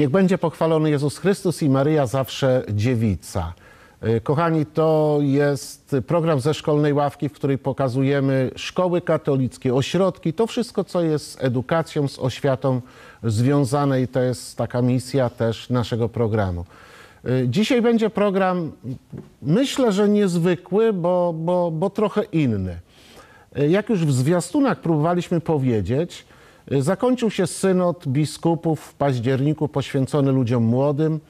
Niech będzie pochwalony Jezus Chrystus i Maryja zawsze dziewica. Y, Kochani, to jest program ze szkolnej ławki, w której pokazujemy szkoły katolickie, ośrodki, to wszystko, co jest z edukacją, z oświatą związane i to jest taka misja też naszego programu. Y, Dzisiaj będzie program, myślę, że niezwykły, bo, bo, bo trochę inny. Y, Jak już w zwiastunach próbowaliśmy powiedzieć, zakończył się synod biskupów w październiku poświęcony ludziom młodym.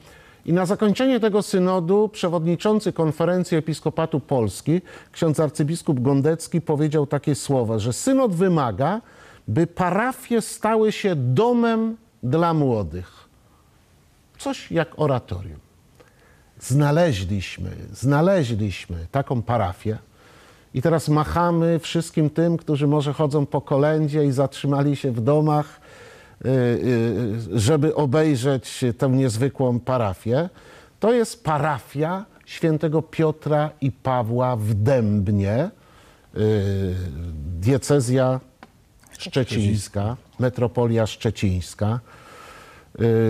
I na zakończenie tego synodu przewodniczący konferencji Episkopatu Polski, ksiądz arcybiskup Gondecki, powiedział takie słowa, że synod wymaga, by parafie stały się domem dla młodych. Coś jak oratorium. Znaleźliśmy, znaleźliśmy taką parafię. I teraz machamy wszystkim tym, którzy może chodzą po kolędzie i zatrzymali się w domach, y, y, żeby obejrzeć tę niezwykłą parafię. To jest parafia świętego Piotra i Pawła w Dębnie, y, diecezja szczecińska, metropolia szczecińska.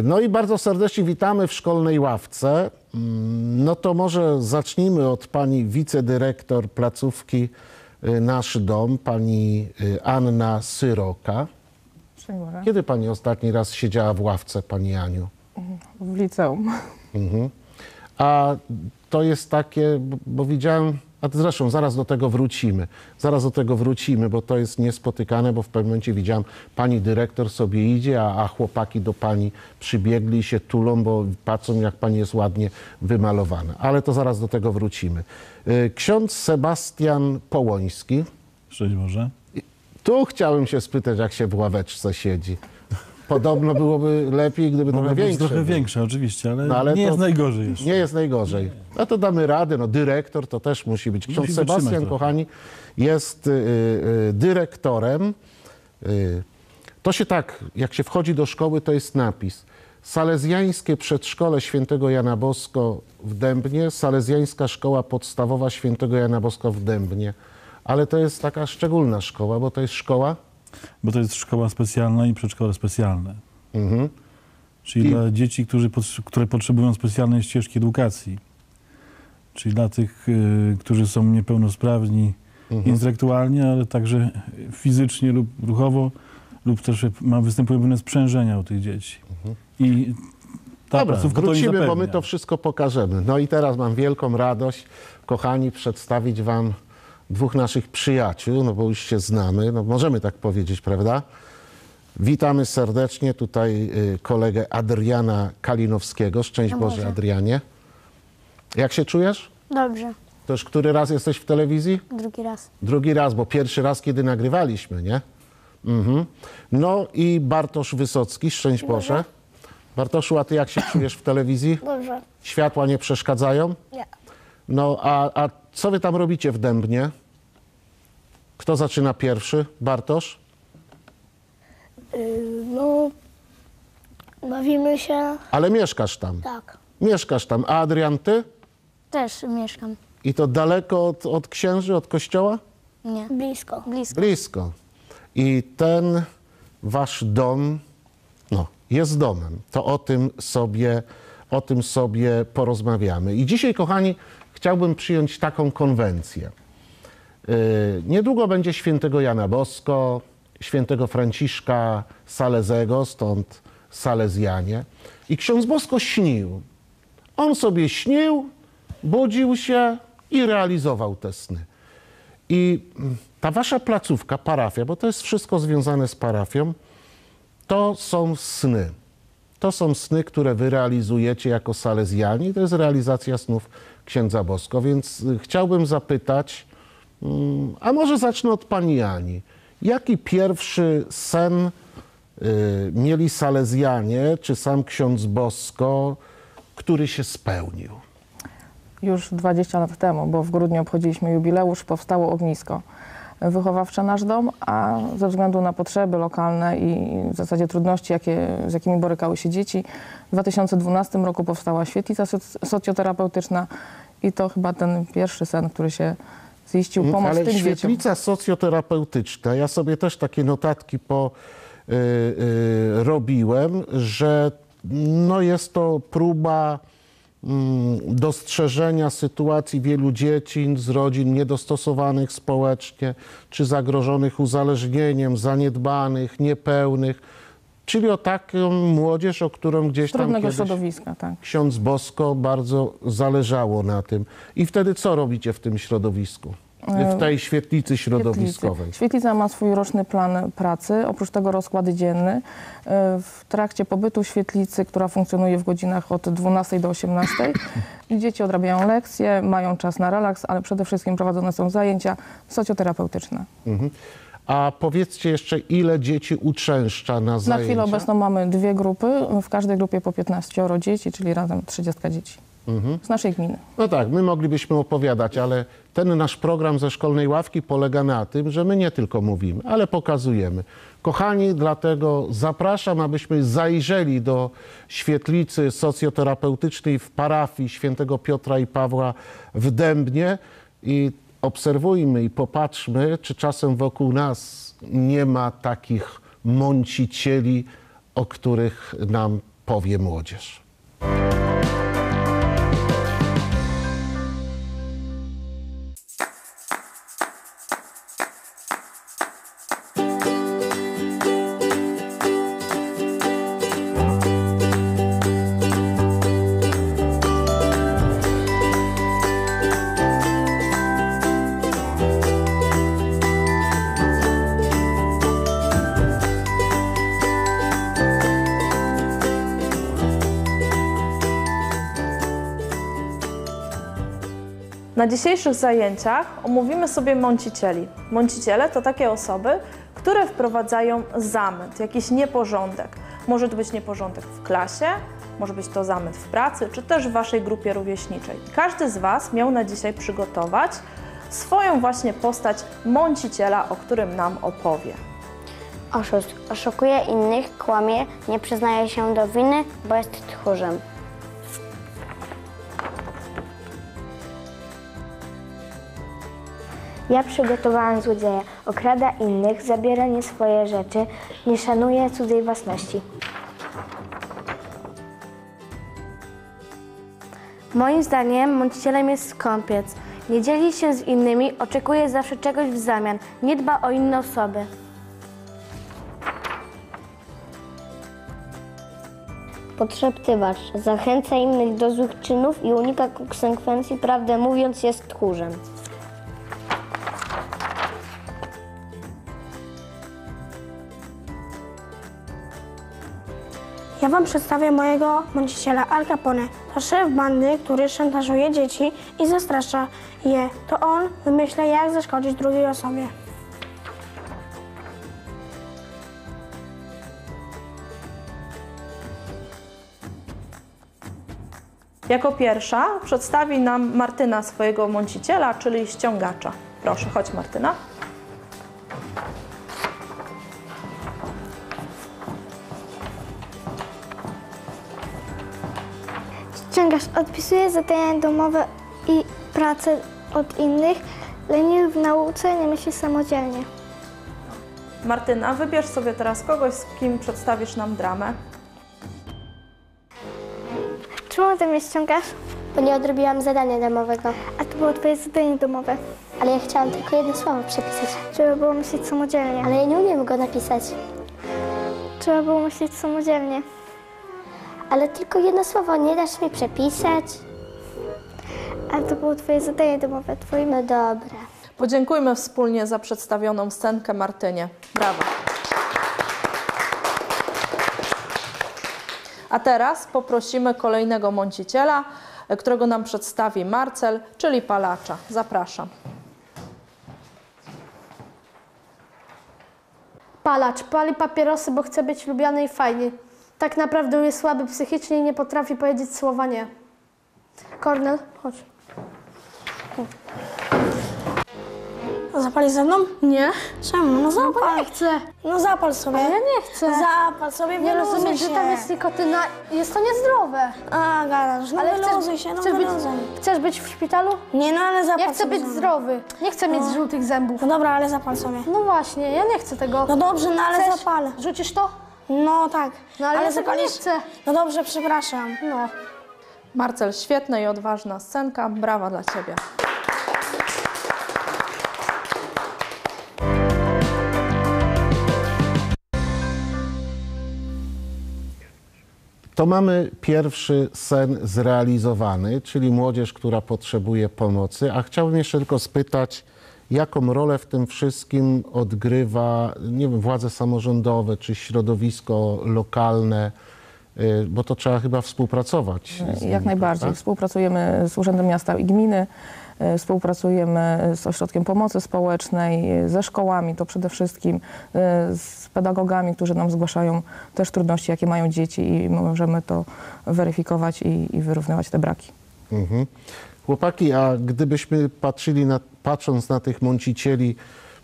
No i bardzo serdecznie witamy w szkolnej ławce. Mm, No to może zacznijmy od pani wicedyrektor placówki y, Nasz Dom, pani y, Anna Syroka. Kiedy pani ostatni raz siedziała w ławce, pani Aniu? W liceum. A to jest takie, bo widziałem, a zresztą zaraz do tego wrócimy. Zaraz do tego wrócimy, bo to jest niespotykane, bo w pewnym momencie widziałem, pani dyrektor sobie idzie, a, a chłopaki do pani przybiegli i się tulą, bo patrzą, jak pani jest ładnie wymalowana. Ale to zaraz do tego wrócimy. Y, Ksiądz Sebastian Połoński. Szczęść Boże. Tu chciałem się spytać, jak się w ławeczce siedzi. Podobno byłoby lepiej, gdyby trochę większe. trochę większe oczywiście, ale, No, ale nie jest najgorzej jeszcze. Nie jest najgorzej. No to damy radę. No, dyrektor to też musi być. Ksiądz Musi Sebastian, kochani, jest y, y, dyrektorem. Y, to się tak, jak się wchodzi do szkoły, to jest napis. Salezjańskie Przedszkole Świętego Jana Bosko w Dębnie, Salezjańska Szkoła Podstawowa Świętego Jana Bosko w Dębnie. Ale to jest taka szczególna szkoła, bo to jest szkoła Bo to jest szkoła specjalna i przedszkole specjalne. mhm. Czyli I- dla dzieci, którzy, które potrzebują specjalnej ścieżki edukacji. Czyli dla tych, y, którzy są niepełnosprawni Mhm. intelektualnie, ale także fizycznie lub ruchowo, lub też ma, występują pewne sprzężenia u tych dzieci. I ta Dobra, placówka to wrócimy, bo my to wszystko pokażemy. No i teraz mam wielką radość, kochani, przedstawić wam dwóch naszych przyjaciół, no bo już się znamy, no możemy tak powiedzieć, prawda? Witamy serdecznie tutaj y, kolegę Adriana Kalinowskiego. Szczęść No Boże, Boże. Adrianie. Jak się czujesz? Dobrze, To już który raz jesteś w telewizji? drugi raz. Drugi raz, bo pierwszy raz, kiedy nagrywaliśmy, nie? Mhm. No i Bartosz Wysocki, szczęść Boże. Bartoszu, a ty jak się czujesz w telewizji? Dobrze. Światła nie przeszkadzają? Nie. No, a, a co wy tam robicie w Dębnie? Kto zaczyna pierwszy? Bartosz? Yy, no, bawimy się. Ale mieszkasz tam. Tak. Mieszkasz tam. A Adrian, ty? Też mieszkam. I to daleko od, od księży, od kościoła? Nie. Blisko. Blisko. Blisko. I ten wasz dom, no, jest domem. To o tym sobie, o tym sobie porozmawiamy. I dzisiaj, kochani, chciałbym przyjąć taką konwencję. Yy, niedługo będzie świętego Jana Bosko, świętego Franciszka Salezego, stąd Salezjanie. I ksiądz Bosko śnił. On sobie śnił, budził się i realizował te sny. I ta wasza placówka, parafia, bo to jest wszystko związane z parafią, to są sny. To są sny, które wy realizujecie jako salezjani. To jest realizacja snów księdza Bosko. Więc y, chciałbym zapytać, mm, a może zacznę od pani Ani. Jaki pierwszy sen y, mieli salezjanie, czy sam ksiądz Bosko, który się spełnił? Już 20 lat temu, bo w grudniu obchodziliśmy jubileusz, powstało ognisko wychowawcze Nasz Dom, a ze względu na potrzeby lokalne i w zasadzie trudności, jakie, z jakimi borykały się dzieci, w 2012 roku powstała świetlica soc- socjoterapeutyczna i to chyba ten pierwszy sen, który się ziścił, pomoc Mm, Ale tym dzieciom. świetlica socjoterapeutyczna, ja sobie też takie notatki po, y, y, robiłem, że no jest to próba mm, dostrzeżenia sytuacji wielu dzieci z rodzin niedostosowanych społecznie, czy zagrożonych uzależnieniem, zaniedbanych, niepełnych, czyli o taką młodzież, o którą gdzieś tam Trudnego kiedyś środowiska, tak. ksiądz Bosko bardzo zależało na tym. I wtedy co robicie w tym środowisku? W tej świetlicy środowiskowej? Świetlicy. Świetlica ma swój roczny plan pracy, oprócz tego rozkłady dzienne. Y, W trakcie pobytu świetlicy, która funkcjonuje w godzinach od 12 do 18, dzieci odrabiają lekcje, mają czas na relaks, ale przede wszystkim prowadzone są zajęcia socjoterapeutyczne. Mhm. A powiedzcie jeszcze, ile dzieci uczęszcza na Na zajęcia? chwilę obecną mamy dwie grupy, w każdej grupie po 15 dzieci, czyli razem 30 dzieci z naszej gminy. No tak, my moglibyśmy opowiadać, ale ten nasz program ze szkolnej ławki polega na tym, że my nie tylko mówimy, ale pokazujemy. Kochani, dlatego zapraszam, abyśmy zajrzeli do świetlicy socjoterapeutycznej w parafii świętego Piotra i Pawła w Dębnie i obserwujmy i popatrzmy, czy czasem wokół nas nie ma takich mącicieli, o których nam powie młodzież. Dzisiejszych zajęciach omówimy sobie mącicieli. Mąciciele to takie osoby, które wprowadzają zamęt, jakiś nieporządek. Może to być nieporządek w klasie, może być to zamęt w pracy, czy też w Waszej grupie rówieśniczej. Każdy z Was miał na dzisiaj przygotować swoją właśnie postać mąciciela, o którym nam opowie. Oszust. Oszukuje innych, kłamie, nie przyznaje się do winy, bo jest tchórzem. Ja przygotowałam złodzieja. Okrada innych, zabiera nie swoje rzeczy, nie szanuje cudzej własności. Moim zdaniem mącicielem jest skąpiec. Nie dzieli się z innymi, oczekuje zawsze czegoś w zamian, nie dba o inne osoby. Podszeptywacz. Zachęca innych do złych czynów i unika konsekwencji, prawdę mówiąc, jest tchórzem. Ja wam przedstawię mojego mąciciela Al Capone. To szef bandy, który szantażuje dzieci i zastrasza je. To on wymyśla, jak zaszkodzić drugiej osobie. Jako pierwsza przedstawi nam Martyna swojego mąciciela, czyli ściągacza. Proszę, chodź Martyna. Ściągasz, odpisuje zadania domowe i pracę od innych, leniwy w nauce, nie myśli samodzielnie. Martyna, wybierz sobie teraz kogoś, z kim przedstawisz nam dramę. Czemu ty mnie ściągasz? Bo nie odrobiłam zadania domowego. A to było twoje zadanie domowe. Ale ja chciałam tylko jedno słowo przepisać. Trzeba było myśleć samodzielnie. Ale ja nie umiem go napisać. Trzeba było myśleć samodzielnie. Ale tylko jedno słowo nie dasz mi przepisać? Ale to było twoje zadanie domowe, twoje... No dobra. Podziękujmy wspólnie za przedstawioną scenkę Martynie. Brawo. A teraz poprosimy kolejnego mąciciela, którego nam przedstawi Marcel, czyli palacza. Zapraszam. Palacz pali papierosy, bo chce być lubiany i fajny. Tak naprawdę jest słaby psychicznie i nie potrafi powiedzieć słowa nie. Kornel, chodź. Zapalisz ze mną? Nie? Czemu? No zapal. Nie chcę. No zapal sobie. Ja nie chcę. Zapal sobie, Nie wyluzuj rozumiesz, że tam jest nikotyna. Jest to niezdrowe. A, gadasz, no Ale wyluzuj chcesz, się, no chcesz, być, wyluzuj. chcesz być w szpitalu? Nie, no ale zapal Ja chcę sobie być zdrowy. Nie chcę mieć żółtych zębów. No dobra, ale zapal sobie. No właśnie, ja nie chcę tego. No dobrze, no ale Chcesz? zapal. Rzucisz to? No tak. No ale, ja tego nie chcę. No dobrze, przepraszam. No. Marcel, świetna i odważna scenka. Brawa dla Ciebie. To mamy pierwszy sen zrealizowany, czyli młodzież, która potrzebuje pomocy. A chciałbym jeszcze tylko spytać, jaką rolę w tym wszystkim odgrywa, nie wiem, władze samorządowe czy środowisko lokalne, y, bo to trzeba chyba współpracować. nimi, Jak najbardziej. prawda? Współpracujemy z Urzędem Miasta i Gminy, e, współpracujemy z Ośrodkiem Pomocy Społecznej, e, ze szkołami to przede wszystkim, z pedagogami, którzy nam zgłaszają też trudności, jakie mają dzieci i możemy to weryfikować i, i wyrównywać te braki. Mhm. Chłopaki, a gdybyśmy patrzyli na, patrząc na tych mącicieli,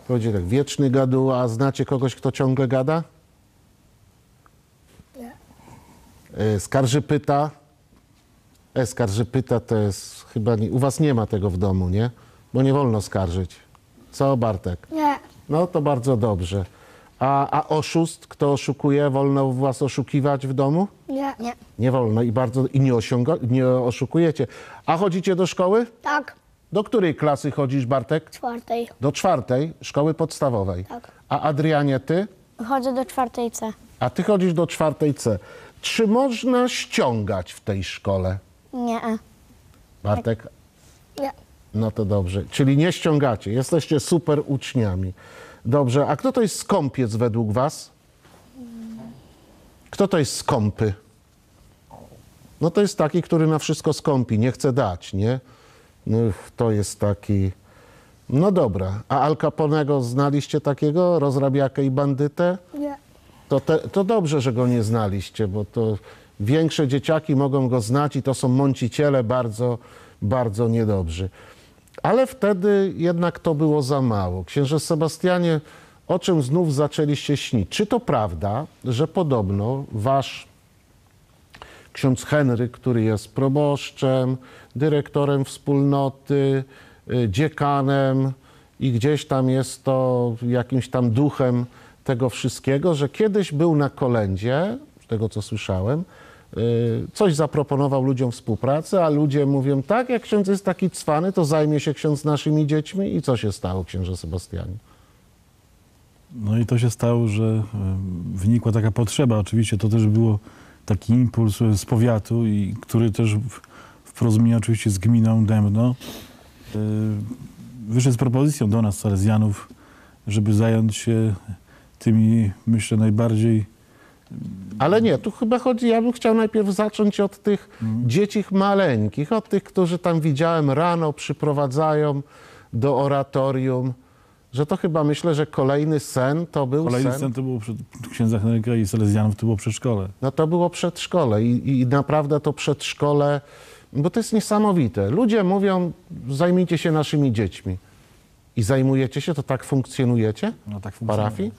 powiedzieli tak, wieczny gaduła, a znacie kogoś, kto ciągle gada? Nie. Skarżypyta? E, skarżypyta to jest chyba, nie, u was nie ma tego w domu, nie? Bo nie wolno skarżyć. Co, Bartek? Nie. No to bardzo dobrze. A, a oszust, kto oszukuje, wolno was oszukiwać w domu? Nie. Nie. Nie wolno i bardzo i nie, osiąga, nie oszukujecie. A chodzicie do szkoły? Tak. Do której klasy chodzisz, Bartek? Czwartej. Do czwartej szkoły podstawowej. Tak. A Adrianie, ty? Chodzę do czwartej C. A ty chodzisz do czwartej C. Czy można ściągać w tej szkole? Nie. Bartek? Nie. No to dobrze. Czyli nie ściągacie. Jesteście super uczniami. Dobrze. A kto to jest skąpiec według was? Kto to jest skąpy? No to jest taki, który na wszystko skąpi, nie chce dać, nie? No, to jest taki... No dobra. A Al Caponego znaliście takiego? Rozrabiakę i bandytę? Nie. To, te, to dobrze, że go nie znaliście, bo to większe dzieciaki mogą go znać i to są mąciciele bardzo, bardzo niedobrzy. Ale wtedy jednak to było za mało. Księże Sebastianie, o czym znów zaczęliście śnić? Czy to prawda, że podobno wasz ksiądz Henryk, który jest proboszczem, dyrektorem wspólnoty, y, dziekanem i gdzieś tam jest to jakimś tam duchem tego wszystkiego, że kiedyś był na kolędzie, z tego co słyszałem, coś zaproponował ludziom współpracy, a ludzie mówią, tak, jak ksiądz jest taki cwany, to zajmie się ksiądz naszymi dziećmi i co się stało, księże Sebastianie? No i to się stało, że e, wynikła taka potrzeba. Oczywiście to też było taki impuls e, z powiatu, i który też w, porozumieniu oczywiście z gminą Dębno wyszedł z propozycją do nas, Salezjanów, żeby zająć się tymi, myślę, najbardziej Ale nie, tu chyba chodzi, ja bym chciał najpierw zacząć od tych dzieci maleńkich, od tych, którzy tam widziałem rano przyprowadzają do oratorium, że to chyba myślę, że kolejny sen to był Kolejny sen. sen to było przed księdza Henryka i Salezjanów, to było przedszkole. No to było przedszkole i, i naprawdę to przedszkole, bo to jest niesamowite. Ludzie mówią, zajmijcie się naszymi dziećmi. I zajmujecie się, to tak funkcjonujecie No tak w parafii?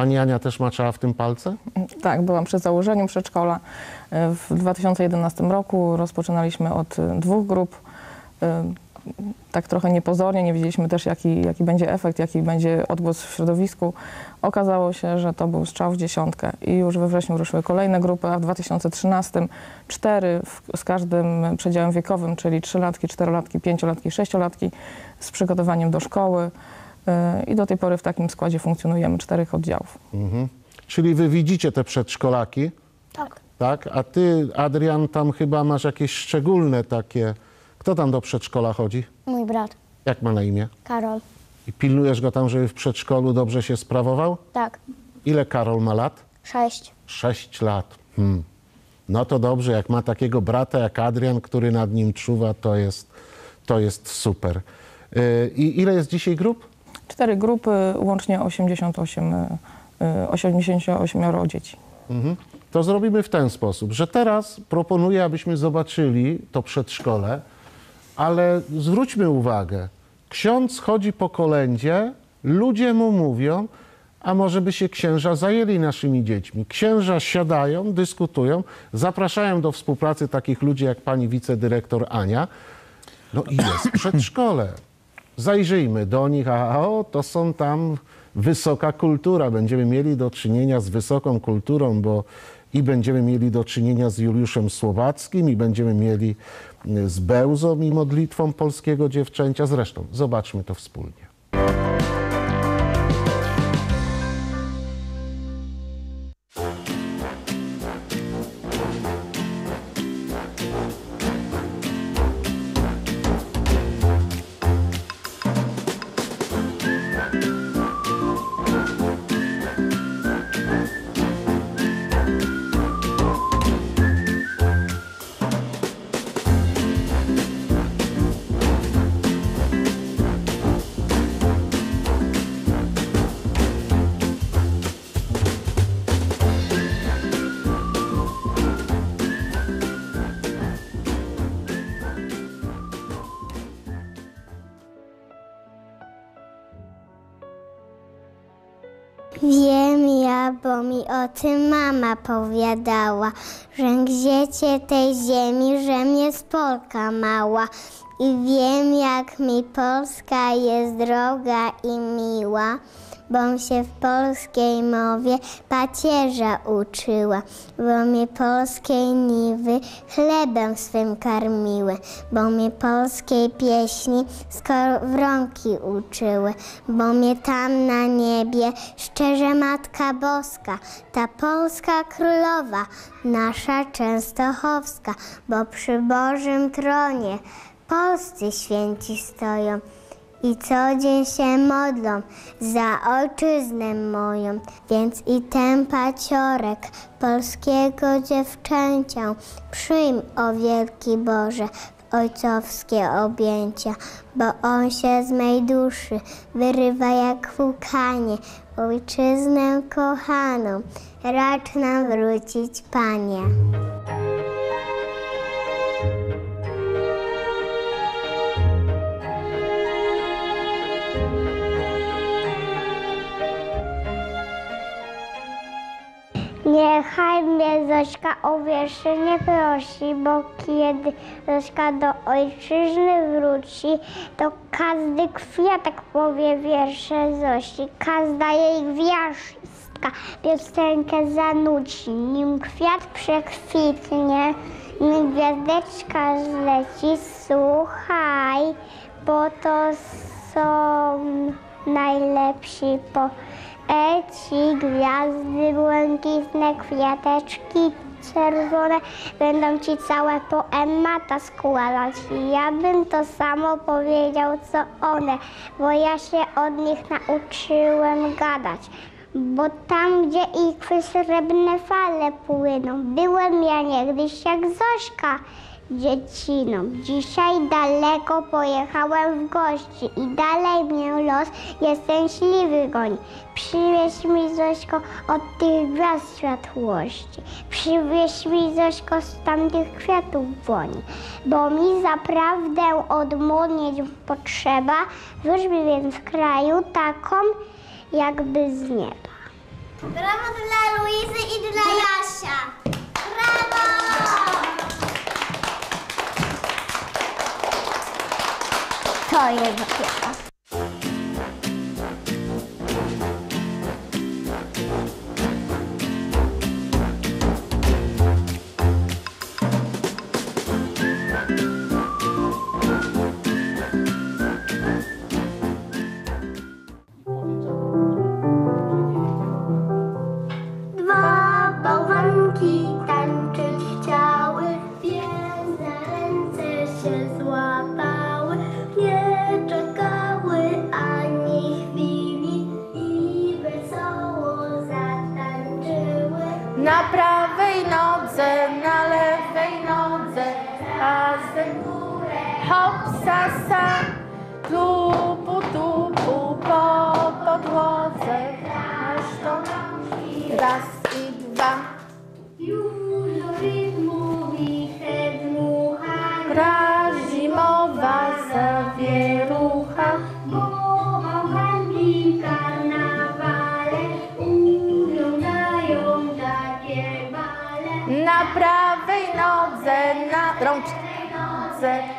Pani Ania też maczała w tym palce? Tak, byłam przy założeniu przedszkola. W 2011 roku rozpoczynaliśmy od dwóch grup. Tak trochę niepozornie, nie wiedzieliśmy też, jaki, jaki będzie efekt, jaki będzie odgłos w środowisku. Okazało się, że to był strzał w dziesiątkę i już we wrześniu ruszyły kolejne grupy, a w 2013 cztery z każdym przedziałem wiekowym, czyli trzylatki, czterolatki, pięciolatki, sześciolatki z przygotowaniem do szkoły. E, I do tej pory w takim składzie funkcjonujemy, czterech oddziałów. Mhm. Czyli wy widzicie te przedszkolaki, Tak. tak? A ty, Adrian, tam chyba masz jakieś szczególne takie... Kto tam do przedszkola chodzi? Mój brat. Jak ma na imię? Karol. I pilnujesz go tam, żeby w przedszkolu dobrze się sprawował? Tak. Ile Karol ma lat? Sześć. Sześć lat. Hmm. No to dobrze, jak ma takiego brata jak Adrian, który nad nim czuwa, to jest, to jest super. Yy, I ile jest dzisiaj grup? Cztery grupy, łącznie 88, y, 88 dzieci. Mhm. To zrobimy w ten sposób, że teraz proponuję, abyśmy zobaczyli to przedszkole, ale zwróćmy uwagę, ksiądz chodzi po kolędzie, ludzie mu mówią, a może by się księża zajęli naszymi dziećmi. Księża siadają, dyskutują, zapraszają do współpracy takich ludzi jak pani wicedyrektor Ania. No i jest przedszkole. Zajrzyjmy do nich, a o, to są tam wysoka kultura. Będziemy mieli do czynienia z wysoką kulturą, bo i będziemy mieli do czynienia z Juliuszem Słowackim, i będziemy mieli y, z Bełzą i modlitwą polskiego dziewczęcia. Zresztą, zobaczmy to wspólnie. Mama powiadała, że gdziecie tej ziemi, że jest Polka mała. I wiem, jak mi Polska jest droga i miła, bom się w polskiej mowie pacierza uczyła, bo mnie polskiej niwy chlebem swym karmiły, bo mnie polskiej pieśni skowronki uczyły, bo mnie tam na niebie szczerze Matka Boska, ta polska królowa, nasza częstochowska, bo przy Bożym tronie polscy święci stoją i co dzień się modlą za ojczyznę moją, więc i ten paciorek polskiego dziewczęcia przyjm o wielki Boże w ojcowskie objęcia, bo on się z mej duszy wyrywa jak łkanie, ojczyznę kochaną, racz nam wrócić, Panie. Niechaj mnie Zośka o nie prosi, bo kiedy Zośka do ojczyzny wróci, to każdy kwiatek powie wiersze Zosi, każda jej gwiazdka piosenkę zanuci. Nim kwiat przekwitnie, nim gwiazdeczka zleci, słuchaj, bo to są najlepsi poeci, gwiazdy błękitne, kwiateczki czerwone, będą ci całe poemata składać. Ja bym to samo powiedział, co one, bo ja się od nich nauczyłem gadać. Bo tam, gdzie ikwy srebrne fale płyną, byłem ja niegdyś jak Zośka dzieciną. Dzisiaj daleko pojechałem w gości i dalej mnie los nieszczęśliwy goni. Przywieź mi Zośko od tych gwiazd światłości. Przywieź mi Zośko z tamtych kwiatów woni. Bo mi zaprawdę odmłodnieć potrzeba, wróćmy więc w kraju taką jakby z nieba. Brawo dla Luizy i dla Jasia. Brawo! To jest dopiero. Dwa sa, sa, tupu, tupu, po podłodze, aż to raz i dwa, Już rytmu wiche dmucha, gra zimowa zawierucha, na prawej nodze, na rączce,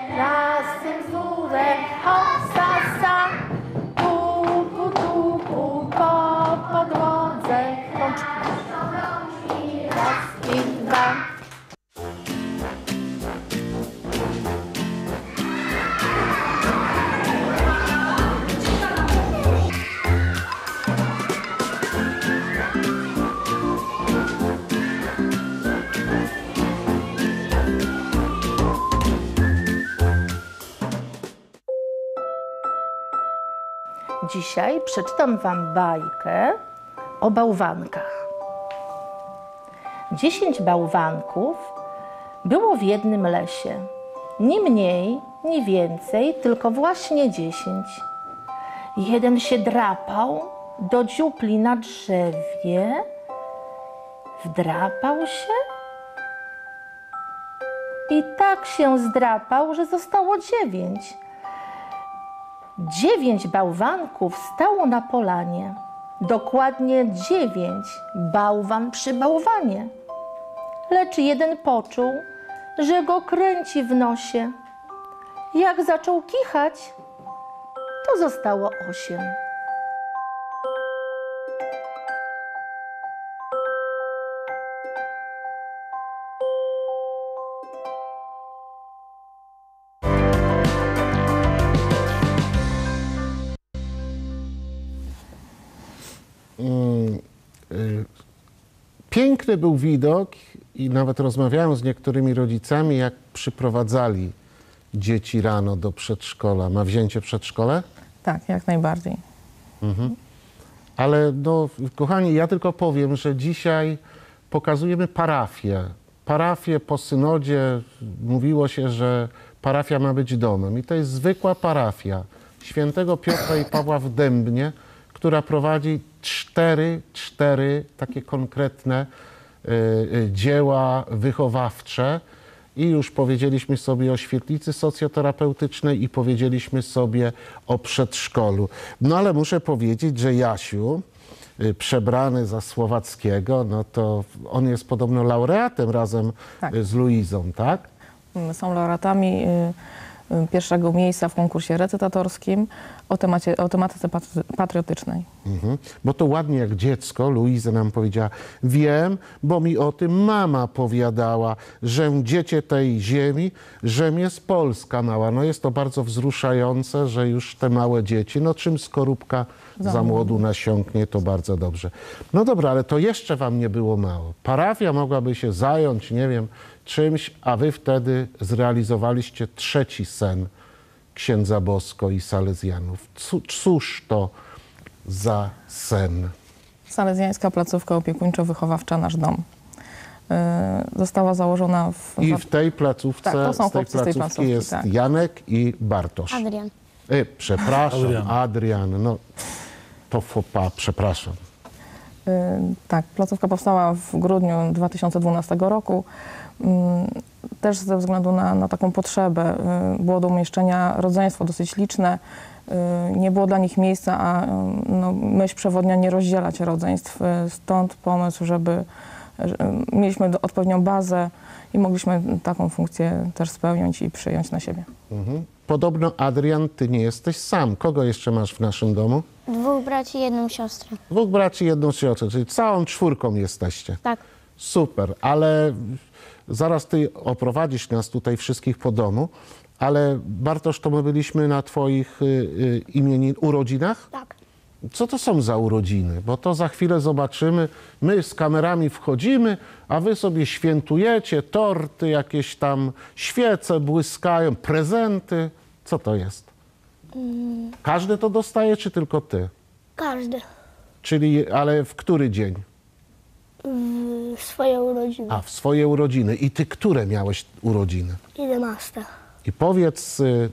Dzisiaj przeczytam Wam bajkę o bałwankach. Dziesięć bałwanków było w jednym lesie. Ni mniej, ni więcej, tylko właśnie dziesięć. Jeden się drapał do dziupli na drzewie, wdrapał się i tak się zdrapał, że zostało dziewięć. Dziewięć bałwanków stało na polanie. Dokładnie dziewięć bałwan przy bałwanie. Lecz jeden poczuł, że go kręci w nosie. Jak zaczął kichać, to zostało osiem. Był widok i nawet rozmawiałem z niektórymi rodzicami, jak przyprowadzali dzieci rano do przedszkola. Ma wzięcie przedszkole? Tak, jak najbardziej. Ale no, kochani, ja tylko powiem, że dzisiaj pokazujemy parafię. Parafię po synodzie mówiło się, że parafia ma być domem. I to jest zwykła parafia świętego Piotra i Pawła w Dębnie, która prowadzi cztery, cztery takie konkretne dzieła wychowawcze. I już powiedzieliśmy sobie o świetlicy socjoterapeutycznej i powiedzieliśmy sobie o przedszkolu. No ale muszę powiedzieć, że Jasiu, y, przebrany za Słowackiego, no to on jest podobno laureatem razem Tak. y, z Luizą, tak? Są laureatami y, y, pierwszego miejsca w konkursie recytatorskim o, temacie, o tematyce patriotycznej. Mhm. Bo to ładnie jak dziecko, Luiza nam powiedziała, wiem, bo mi o tym mama powiadała, że dziecię tej ziemi, żem jest Polska mała. No jest to bardzo wzruszające, że już te małe dzieci, no czym skorupka za, Za młodu nasiąknie, to bardzo dobrze. No dobra, ale to jeszcze wam nie było mało. Parafia mogłaby się zająć, nie wiem, czymś, a wy wtedy zrealizowaliście trzeci sen księdza Bosko i Salezjanów. Cóż to za sen? Salezjańska placówka opiekuńczo-wychowawcza Nasz Dom. Y, Została założona w... I w tej placówce, Tak, to są z tej z tej placówki placówki, jest tak. Janek i Bartosz. Adrian. E, przepraszam, Adrian. Adrian. No, to fopa, przepraszam. Y, Tak, placówka powstała w grudniu 2012 roku. Też ze względu na, na taką potrzebę y, było do umieszczenia rodzeństwo dosyć liczne. Y, Nie było dla nich miejsca, a y, no, myśl przewodnia nie rozdzielać rodzeństw. Stąd pomysł, żeby że, mieliśmy do- odpowiednią bazę i mogliśmy taką funkcję też spełnić i przyjąć na siebie. Mhm. Podobno, Adrian, ty nie jesteś sam. Kogo jeszcze masz w naszym domu? Dwóch braci i jedną siostrę. Dwóch braci, jedną siostrę, czyli całą czwórką jesteście. Tak. Super, ale zaraz ty oprowadzisz nas tutaj wszystkich po domu, ale Bartosz, to my byliśmy na twoich y, y, imienin, urodzinach? Tak. Co to są za urodziny? Bo to za chwilę zobaczymy. My z kamerami wchodzimy, a wy sobie świętujecie, torty, jakieś tam świece błyskają, prezenty. Co to jest? Każdy to dostaje, czy tylko ty? Każdy. Czyli, ale w który dzień? W swoje urodziny. A, w swoje urodziny. I ty które miałeś urodziny? 11. I powiedz, y, y,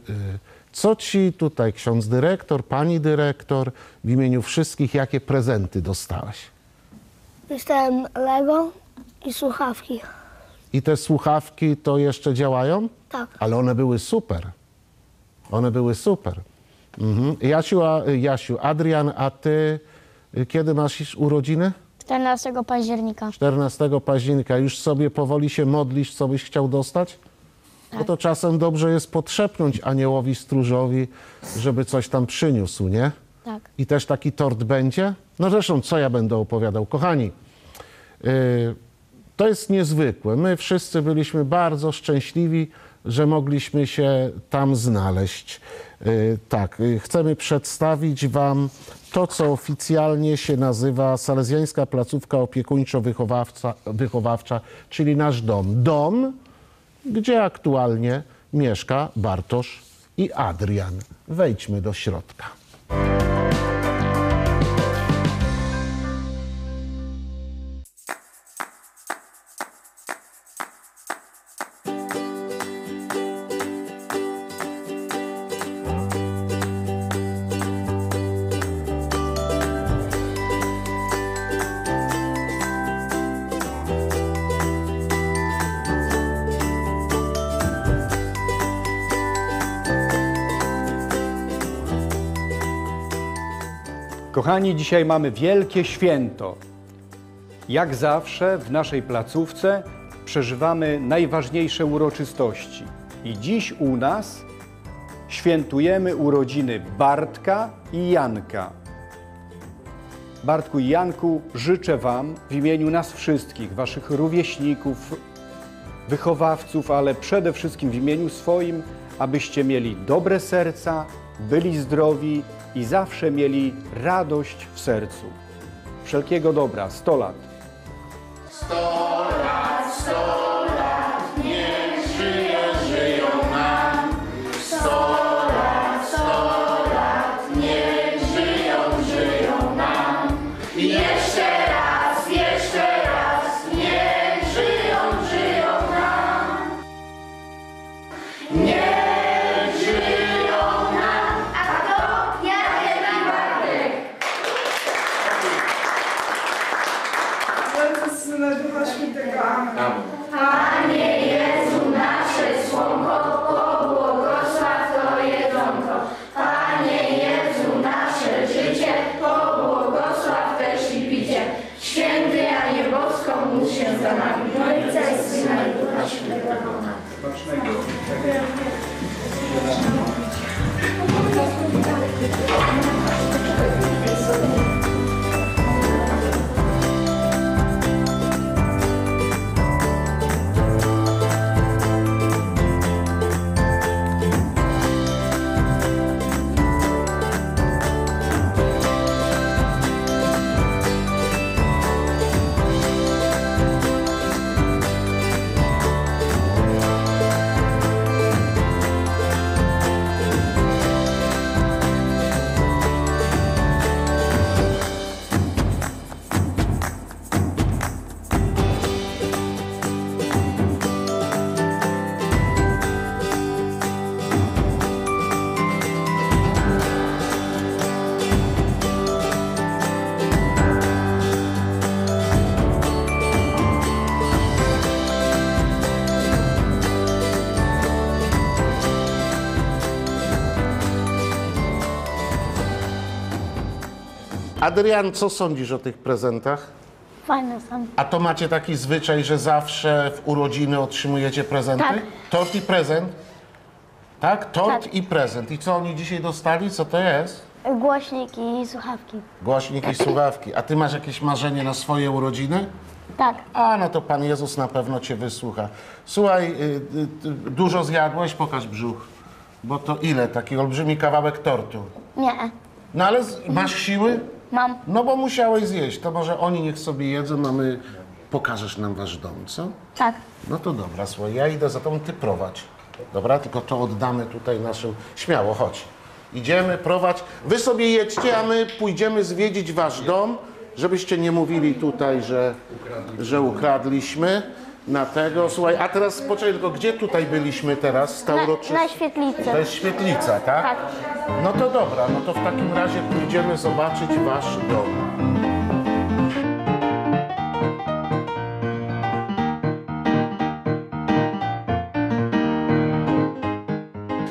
co ci tutaj ksiądz dyrektor, pani dyrektor, w imieniu wszystkich, jakie prezenty dostałeś? Dostałem Lego i słuchawki. I te słuchawki to jeszcze działają? Tak. Ale one były super. One były super. Mhm. Jasiu, a, Jasiu, Adrian, a ty y, kiedy masz urodziny? 14 października. 14 października. Już sobie powoli się modlisz, co byś chciał dostać? No to czasem dobrze jest potrzepnąć aniołowi stróżowi, żeby coś tam przyniósł, nie? Tak. I też taki tort będzie? No zresztą, co ja będę opowiadał? Kochani, yy, to jest niezwykłe. My wszyscy byliśmy bardzo szczęśliwi, że mogliśmy się tam znaleźć. Yy, tak, yy, chcemy przedstawić Wam to, co oficjalnie się nazywa Salezjańska Placówka Opiekuńczo-Wychowawcza, wychowawcza, czyli nasz dom. Dom, gdzie aktualnie mieszka Bartosz i Adrian. Wejdźmy do środka. Kochani, dzisiaj mamy wielkie święto. Jak zawsze w naszej placówce przeżywamy najważniejsze uroczystości. I dziś u nas świętujemy urodziny Bartka i Janka. Bartku i Janku, życzę Wam w imieniu nas wszystkich, Waszych rówieśników, wychowawców, ale przede wszystkim w imieniu swoim, abyście mieli dobre serca, byli zdrowi i zawsze mieli radość w sercu. Wszelkiego dobra, 100 lat. Adrian, co sądzisz o tych prezentach? Fajne są. A to macie taki zwyczaj, że zawsze w urodziny otrzymujecie prezenty? Tak. Tort i prezent? Tak? Tort Tak. i prezent. I co oni dzisiaj dostali? Co to jest? Głośniki i słuchawki. Głośnik i słuchawki. A ty masz jakieś marzenie na swoje urodziny? Tak. A, no to Pan Jezus na pewno cię wysłucha. Słuchaj, y, y, y, dużo zjadłeś? Pokaż brzuch. Bo to ile? Taki olbrzymi kawałek tortu. Nie. No ale z, masz siły? Mam. No bo musiałeś zjeść. To może oni niech sobie jedzą, a my pokażesz nam wasz dom, co? Tak. No to dobra, słuchaj, ja idę za tobą, ty prowadź. Dobra, tylko to oddamy tutaj naszym... Śmiało, chodź. Idziemy, prowadź. Wy sobie jedźcie, a my pójdziemy zwiedzić wasz dom, żebyście nie mówili tutaj, że, że ukradliśmy na tego. Słuchaj, a teraz poczekaj, tylko gdzie tutaj byliśmy teraz? Ta Na, uroczy... na świetlicy. To jest świetlica, tak? Tak. No to dobra, no to w takim razie pójdziemy zobaczyć wasz dom.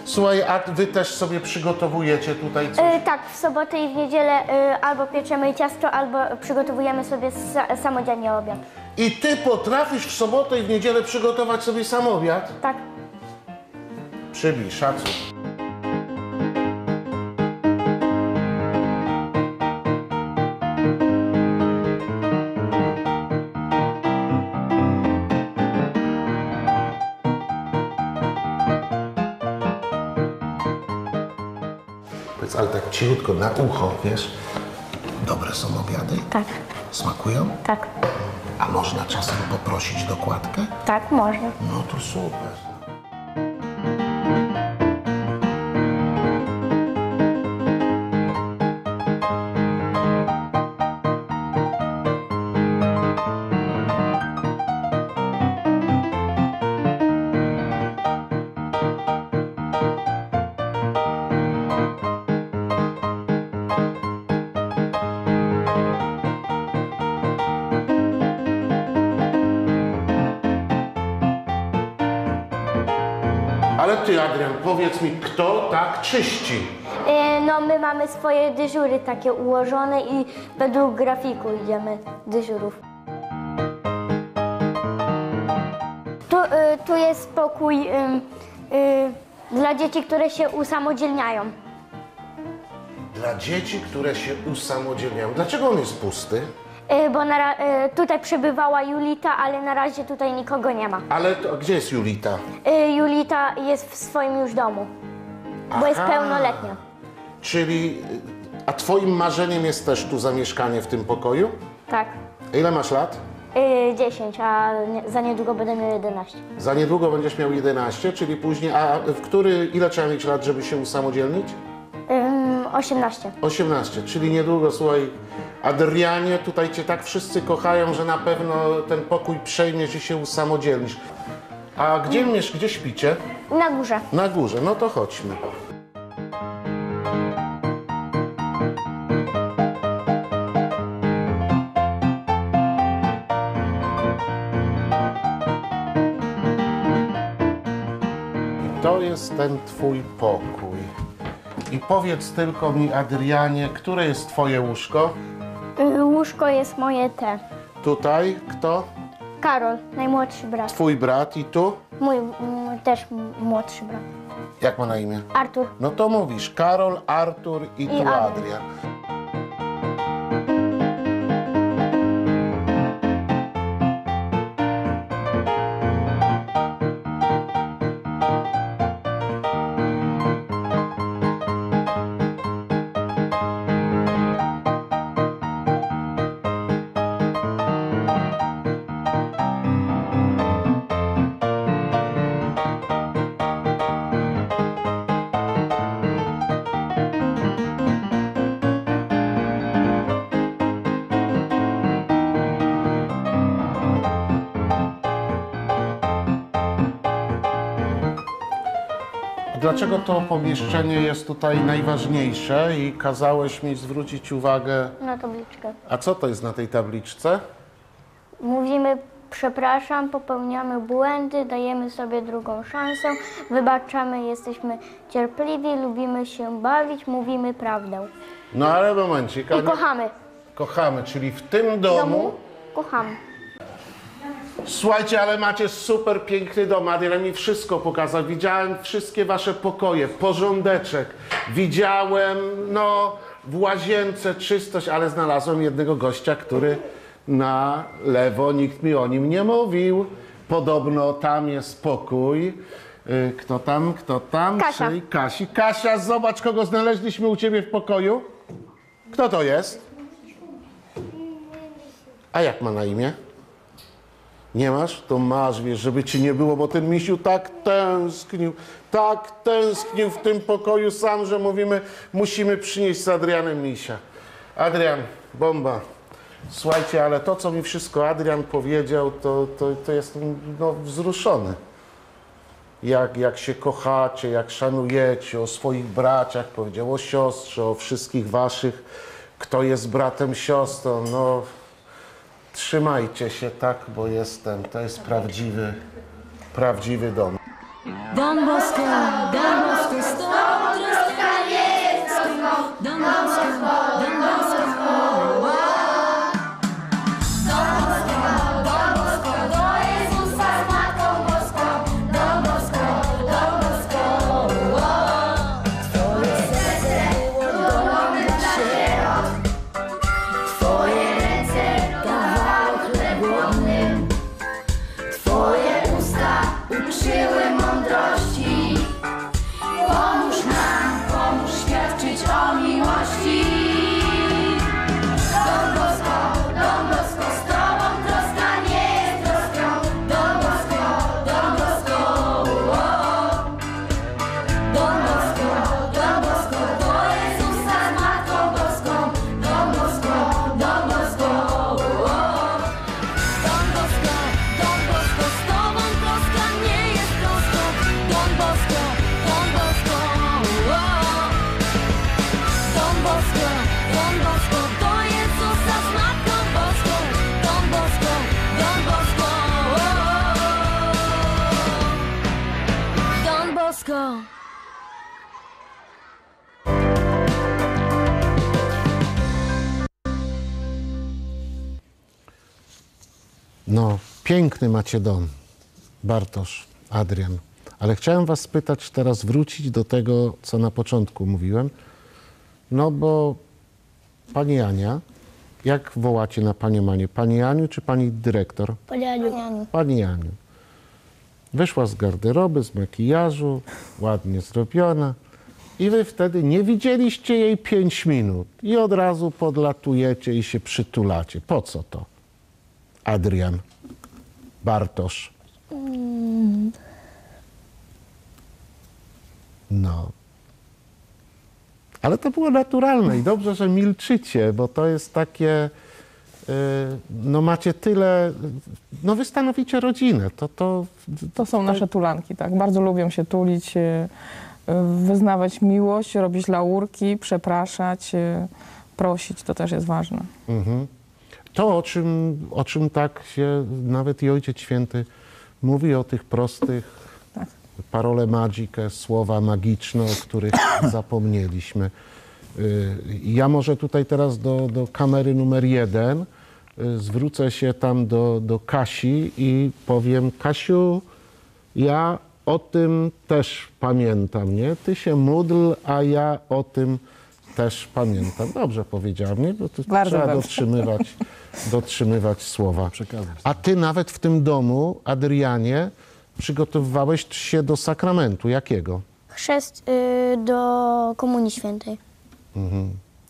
Słuchaj, a wy też sobie przygotowujecie tutaj coś? Y, tak, w sobotę i w niedzielę y, albo pieczemy ciasto, albo przygotowujemy sobie sa- samodzielnie obiad. I ty potrafisz w sobotę i w niedzielę przygotować sobie sam obiad? Tak. Przybij, szacun. Powiedz, ale tak cichutko, na ucho, wiesz? Dobre są obiady? Tak. Smakują? Tak. A można czasem poprosić dokładkę? Tak, można. No to super. Ty, Adrian, powiedz mi, kto tak czyści? E, No my mamy swoje dyżury takie ułożone i według grafiku idziemy dyżurów. Tu, y, tu jest pokój y, y, dla dzieci, które się usamodzielniają. Dla dzieci, które się usamodzielniają. Dlaczego on jest pusty? Y, Bo na, y, tutaj przebywała Julita, ale na razie tutaj nikogo nie ma. Ale to, gdzie jest Julita? Y, Julita jest w swoim już domu, bo jest Aha. pełnoletnia. Czyli, a twoim marzeniem jest też tu zamieszkanie w tym pokoju? Tak. Ile masz lat? Y, 10, a za niedługo będę miał 11. Za niedługo będziesz miał 11, czyli później, a w który, ile trzeba mieć lat, żeby się usamodzielnić? Ym, 18. 18, czyli niedługo, słuchaj, Adrianie, tutaj cię tak wszyscy kochają, że na pewno ten pokój przejmiesz i się usamodzielnisz. A gdzie, miesz, gdzie śpicie? Na górze. Na górze, no to chodźmy. I to jest ten twój pokój. I powiedz tylko mi, Adrianie, które jest twoje łóżko? Y, łóżko jest moje te. Tutaj kto? Karol, najmłodszy brat. Twój brat i tu? Mój mm, też m- młodszy brat. Jak ma na imię? Artur. No to mówisz, Karol, Artur i, I tu Adrian. Adrian. Dlaczego to pomieszczenie jest tutaj najważniejsze i kazałeś mi zwrócić uwagę? Na tabliczkę. A co to jest na tej tabliczce? Mówimy przepraszam, popełniamy błędy, dajemy sobie drugą szansę, wybaczamy, jesteśmy cierpliwi, lubimy się bawić, mówimy prawdę. No ale momencik, I kochamy. kochamy, czyli w tym domu. domu kochamy. Słuchajcie, ale macie super piękny dom. Adrian mi wszystko pokazał. Widziałem wszystkie wasze pokoje, porządeczek. Widziałem, no, w łazience czystość, ale znalazłem jednego gościa, który na lewo, nikt mi o nim nie mówił. Podobno tam jest pokój. Y, Kto tam, kto tam? Kasia. Czyli Kasi. Kasia, zobacz, kogo znaleźliśmy u ciebie w pokoju. Kto to jest? A jak ma na imię? Nie masz? To masz, wiesz, żeby ci nie było, bo ten misiu tak tęsknił, tak tęsknił w tym pokoju sam, że mówimy, musimy przynieść z Adrianem misia. Adrian, bomba. Słuchajcie, ale to, co mi wszystko Adrian powiedział, to, to, to jestem no, wzruszony. Jak, jak się kochacie, jak szanujecie, o swoich braciach, powiedział o siostrze, o wszystkich waszych, kto jest bratem, siostrą, no trzymajcie się tak, bo jestem, to jest prawdziwy, prawdziwy dom. Troska jest Don Bosco, piękny macie dom, Bartosz, Adrian. Ale chciałem was spytać teraz, wrócić do tego, co na początku mówiłem. No bo pani Ania, jak wołacie na panią Manię? Pani Aniu czy pani dyrektor? Pani Aniu. Pani Aniu. Wyszła z garderoby, z makijażu, ładnie zrobiona. I wy wtedy nie widzieliście jej pięć minut i od razu podlatujecie i się przytulacie. Po co to? Adrian, Bartosz. No. Ale to było naturalne i dobrze, że milczycie, bo to jest takie, y, no macie tyle, no wy stanowicie rodzinę, to, to, To są nasze tulanki, tak. Bardzo lubią się tulić, y, y, wyznawać miłość, robić laurki, przepraszać, prosić. To też jest ważne. Mhm. To, o czym, o czym tak się nawet i Ojciec Święty mówi o tych prostych Tak. parole magique, słowa magiczne, o których zapomnieliśmy. Y, Ja może tutaj teraz do, do kamery numer jeden y, zwrócę się tam do, do Kasi i powiem, Kasiu, ja o tym też pamiętam, nie? Ty się módl, a ja o tym też pamiętam. Dobrze powiedziałam, nie? Bo tu Bardzo trzeba dobrze. dotrzymywać, dotrzymywać słowa. A ty nawet w tym domu, Adrianie, przygotowywałeś się do sakramentu. Jakiego? Chrzest y, do Komunii Świętej.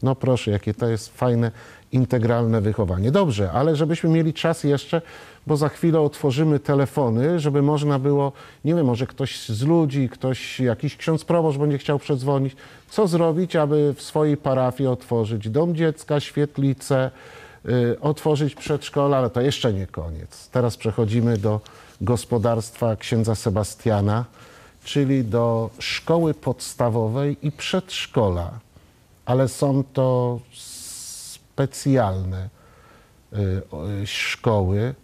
No proszę, jakie to jest fajne, integralne wychowanie. Dobrze, ale żebyśmy mieli czas jeszcze, bo za chwilę otworzymy telefony, żeby można było, nie wiem, może ktoś z ludzi, ktoś, jakiś ksiądz proboszcz będzie chciał przedzwonić, co zrobić, aby w swojej parafii otworzyć dom dziecka, świetlicę, y, otworzyć przedszkola, ale to jeszcze nie koniec. Teraz przechodzimy do gospodarstwa księdza Sebastiana, czyli do szkoły podstawowej i przedszkola ale są to specjalne y, y, szkoły.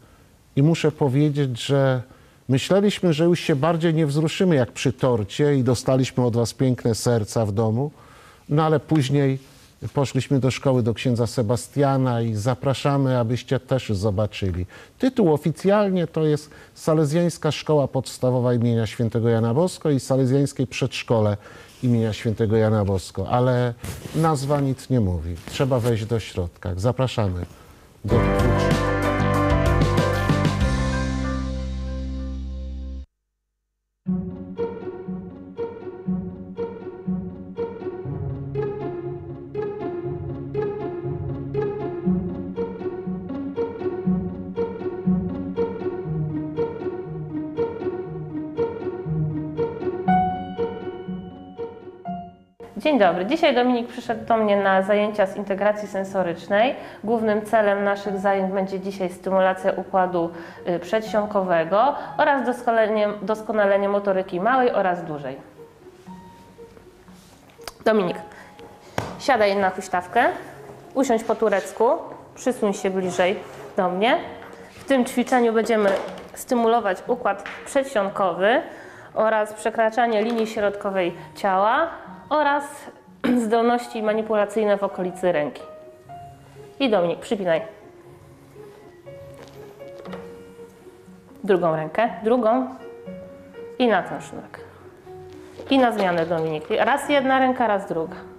I muszę powiedzieć, że myśleliśmy, że już się bardziej nie wzruszymy jak przy torcie i dostaliśmy od Was piękne serca w domu, no ale później poszliśmy do szkoły do księdza Sebastiana i zapraszamy, abyście też zobaczyli. Tytuł oficjalnie to jest Salezjańska Szkoła Podstawowa imienia Świętego Jana Bosko i Salezjańskie Przedszkole imienia Świętego Jana Bosko, ale nazwa nic nie mówi. Trzeba wejść do środka. Zapraszamy do kluczy. Dzień dobry. Dzisiaj Dominik przyszedł do mnie na zajęcia z integracji sensorycznej. Głównym celem naszych zajęć będzie dzisiaj stymulacja układu y, przedsionkowego oraz doskonalenie, doskonalenie motoryki małej oraz dużej. Dominik, siadaj na huśtawkę, usiądź po turecku, przysuń się bliżej do mnie. W tym ćwiczeniu będziemy stymulować układ przedsionkowy oraz przekraczanie linii środkowej ciała oraz zdolności manipulacyjne w okolicy ręki. I Dominik, przypinaj. Drugą rękę, drugą i na ten sznurek. I na zmianę Dominik. Raz jedna ręka, raz druga.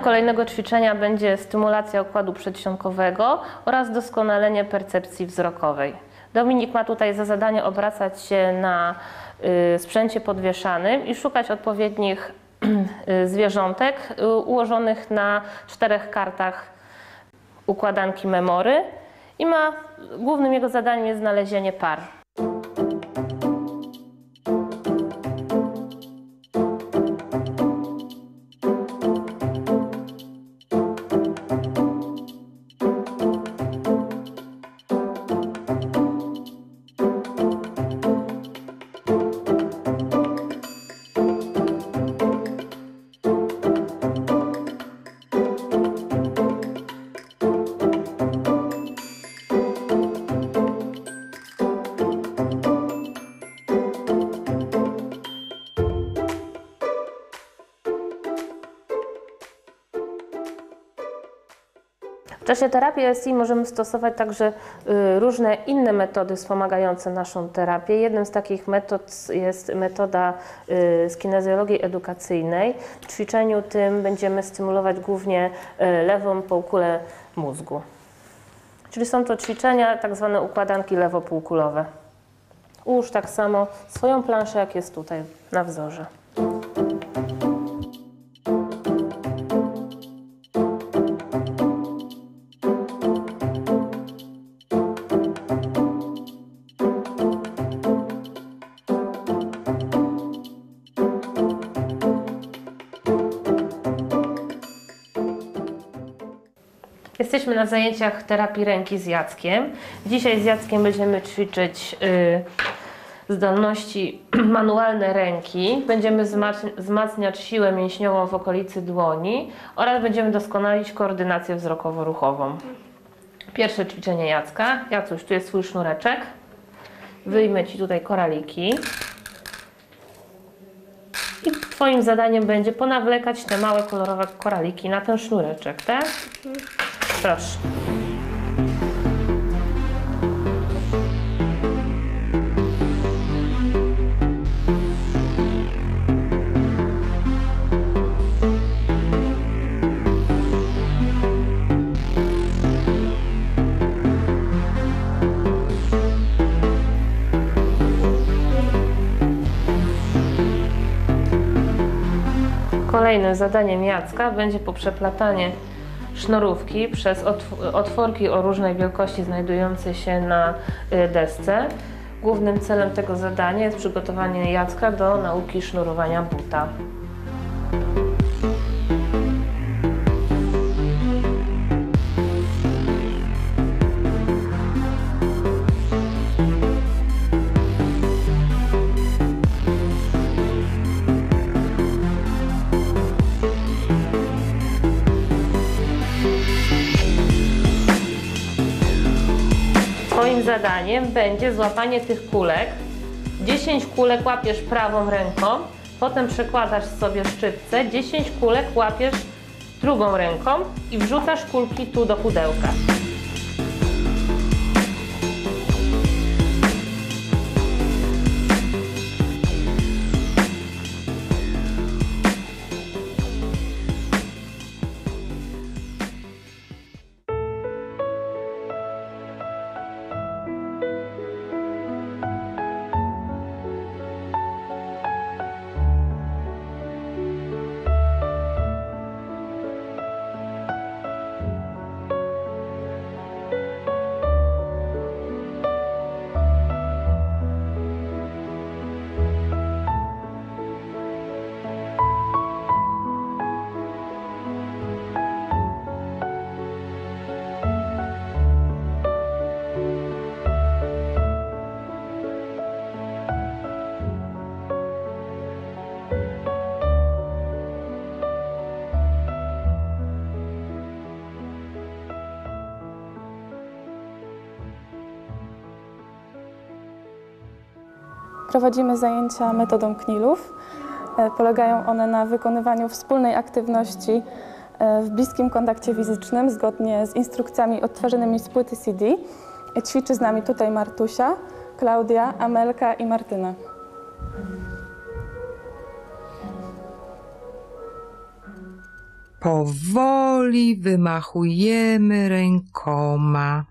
Kolejnego ćwiczenia będzie stymulacja układu przedsionkowego oraz doskonalenie percepcji wzrokowej. Dominik ma tutaj za zadanie obracać się na y, sprzęcie podwieszanym i szukać odpowiednich y, zwierzątek y, ułożonych na czterech kartach układanki memory i ma głównym jego zadaniem jest znalezienie par. Czasie terapii SI możemy stosować także y, różne inne metody wspomagające naszą terapię. Jedną z takich metod jest metoda y, z kinezjologii edukacyjnej. W ćwiczeniu tym będziemy stymulować głównie y, lewą półkulę mózgu. Czyli są to ćwiczenia, tak zwane układanki lewopółkulowe. Ułóż tak samo swoją planszę, jak jest tutaj na wzorze. Jesteśmy na zajęciach terapii ręki z Jackiem. Dzisiaj z Jackiem będziemy ćwiczyć y, zdolności manualne ręki. Będziemy wzmac- wzmacniać siłę mięśniową w okolicy dłoni oraz będziemy doskonalić koordynację wzrokowo-ruchową. Pierwsze ćwiczenie Jacka. Jacuś, tu jest Twój sznureczek. Wyjmę Ci tutaj koraliki. I Twoim zadaniem będzie ponawlekać te małe kolorowe koraliki na ten sznureczek, tak? Proszę. Kolejnym zadaniem Jacka będzie poprzeplatanie sznurówki przez otw- otworki o różnej wielkości znajdujące się na y, desce. Głównym celem tego zadania jest przygotowanie Jacka do nauki sznurowania buta. Zadaniem będzie złapanie tych kulek. 10 kulek łapiesz prawą ręką, potem przekładasz sobie szczypce, 10 kulek łapiesz drugą ręką i wrzucasz kulki tu do pudełka. Prowadzimy zajęcia metodą knilów. E, Polegają one na wykonywaniu wspólnej aktywności e, w bliskim kontakcie fizycznym zgodnie z instrukcjami odtwarzanymi z płyty CD. E, Ćwiczy z nami tutaj Martusia, Klaudia, Amelka i Martyna. Powoli wymachujemy rękoma.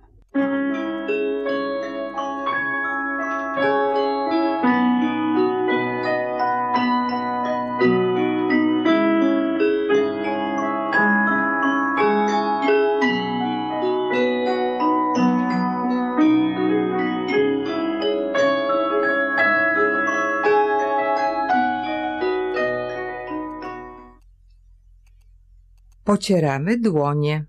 Pocieramy dłonie.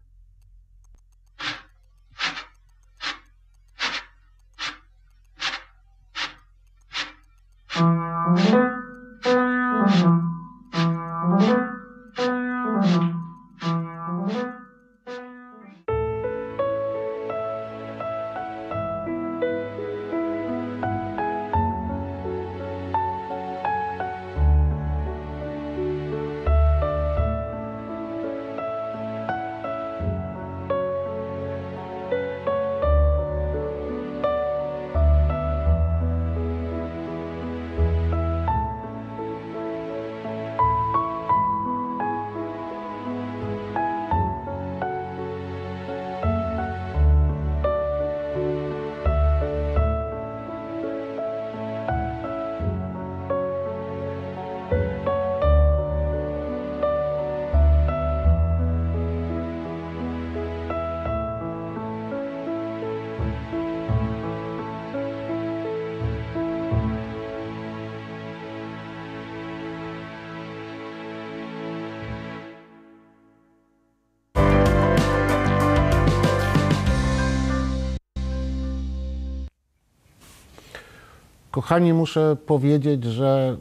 Kochani, muszę powiedzieć, że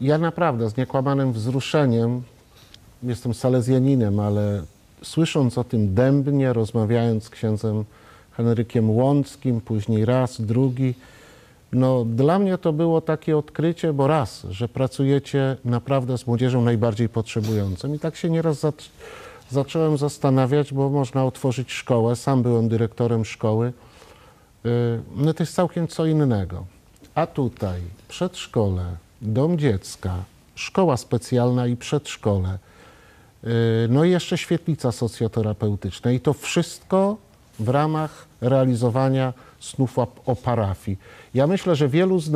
ja naprawdę z niekłamanym wzruszeniem, jestem salezjaninem, ale słysząc o tym dębnie, rozmawiając z księdzem Henrykiem Łąckim, później raz, drugi, no dla mnie to było takie odkrycie, bo raz, że pracujecie naprawdę z młodzieżą najbardziej potrzebującą i tak się nieraz zac- zacząłem zastanawiać, bo można otworzyć szkołę, sam byłem dyrektorem szkoły, Y, no to jest całkiem co innego. A tutaj przedszkole, dom dziecka, szkoła specjalna i przedszkole, y, no i jeszcze świetlica socjoterapeutyczna i to wszystko w ramach realizowania snów o- parafii. Ja myślę, że wielu z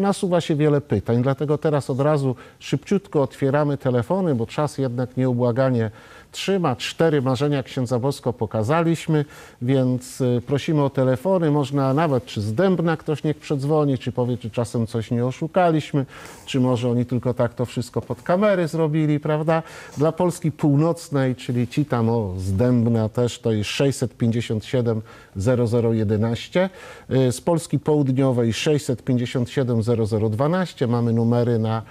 nasuwa się wiele pytań, dlatego teraz od razu szybciutko otwieramy telefony, bo czas jednak nieubłaganie trzyma. Cztery marzenia księdza Bosko pokazaliśmy, więc y, prosimy o telefony. Można nawet, czy z Dębna ktoś niech przedzwoni, czy powie, czy czasem coś nie oszukaliśmy, czy może oni tylko tak to wszystko pod kamery zrobili, prawda? Dla Polski Północnej, czyli ci tam o, z Dębna też, to jest 657 0011. Y, Z Polski Południowej 657 0012. Mamy numery na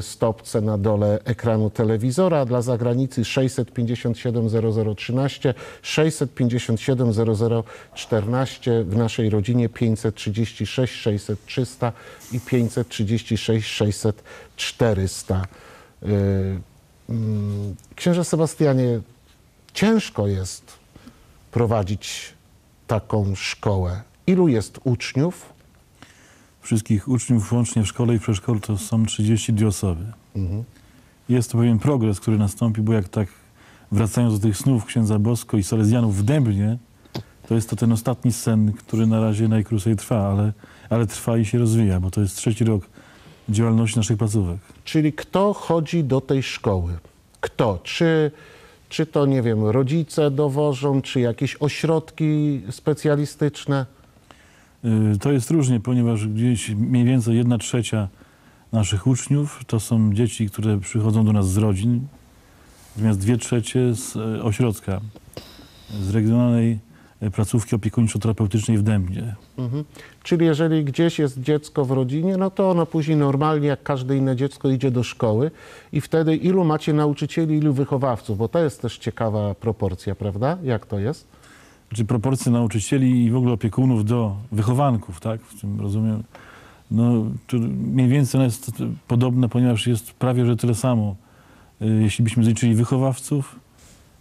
stopce na dole ekranu telewizora. Dla zagranicy 657 0013, 657 0014. W naszej rodzinie 536 600 300 i 536 600 400. Y, mm, Księże Sebastianie, ciężko jest prowadzić taką szkołę. Ilu jest uczniów? Wszystkich uczniów łącznie w szkole i przedszkolu to są 32 osoby. Mhm. Jest to pewien progres, który nastąpi, bo jak tak wracając do tych snów księdza Bosko i Salezjanów w Dębnie, to jest to ten ostatni sen, który na razie najkrócej trwa, ale, ale trwa i się rozwija, bo to jest trzeci rok działalności naszych placówek. Czyli kto chodzi do tej szkoły? Kto? Czy, czy to, nie wiem, rodzice dowożą, czy jakieś ośrodki specjalistyczne? Y, To jest różnie, ponieważ gdzieś mniej więcej jedna trzecia naszych uczniów to są dzieci, które przychodzą do nas z rodzin, natomiast dwie trzecie z e, ośrodka, z regionalnej e, placówki opiekuńczo-terapeutycznej w Dębnie. Mhm. Czyli jeżeli gdzieś jest dziecko w rodzinie, no to ono później normalnie, jak każde inne dziecko, idzie do szkoły i wtedy ilu macie nauczycieli, ilu wychowawców? Bo to jest też ciekawa proporcja, prawda? Jak to jest? Czy proporcje nauczycieli i w ogóle opiekunów do wychowanków, tak? W tym rozumiem. No, mniej więcej ona jest podobna, ponieważ jest prawie że tyle samo. Y, Jeśli byśmy zliczyli wychowawców,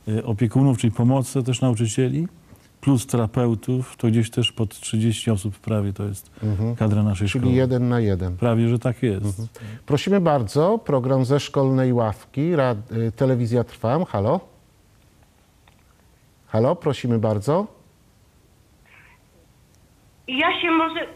y, opiekunów, czyli pomocy też nauczycieli, plus terapeutów, to gdzieś też pod 30 osób prawie to jest Mhm. kadra naszej Czyli szkoły. jeden na jeden. Prawie, że tak jest. Mhm. Prosimy bardzo, program ze szkolnej ławki, rad, y, telewizja Trwam. Halo? Halo, prosimy bardzo. Ja się może.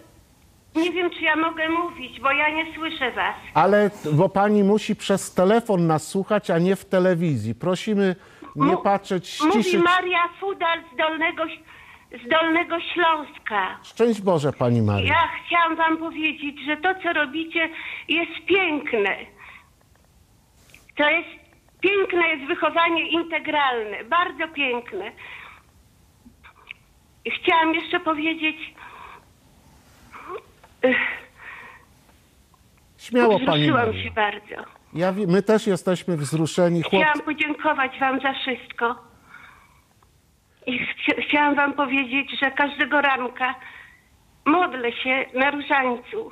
Nie wiem, czy ja mogę mówić, bo ja nie słyszę was. Ale, bo pani musi przez telefon nas słuchać, a nie w telewizji. Prosimy nie patrzeć, Mówi ściszyć. Maria Fudal z Dolnego, z Dolnego Śląska. Szczęść Boże, pani Maria. Ja chciałam wam powiedzieć, że to, co robicie, jest piękne. To jest piękne jest wychowanie integralne, bardzo piękne. I Chciałam jeszcze powiedzieć. Śmiało pani Wzruszyłam Maria. się bardzo. Ja, my też jesteśmy wzruszeni. Chłop... Chciałam podziękować Wam za wszystko. I chci- chciałam Wam powiedzieć, że każdego ranka modlę się na różańcu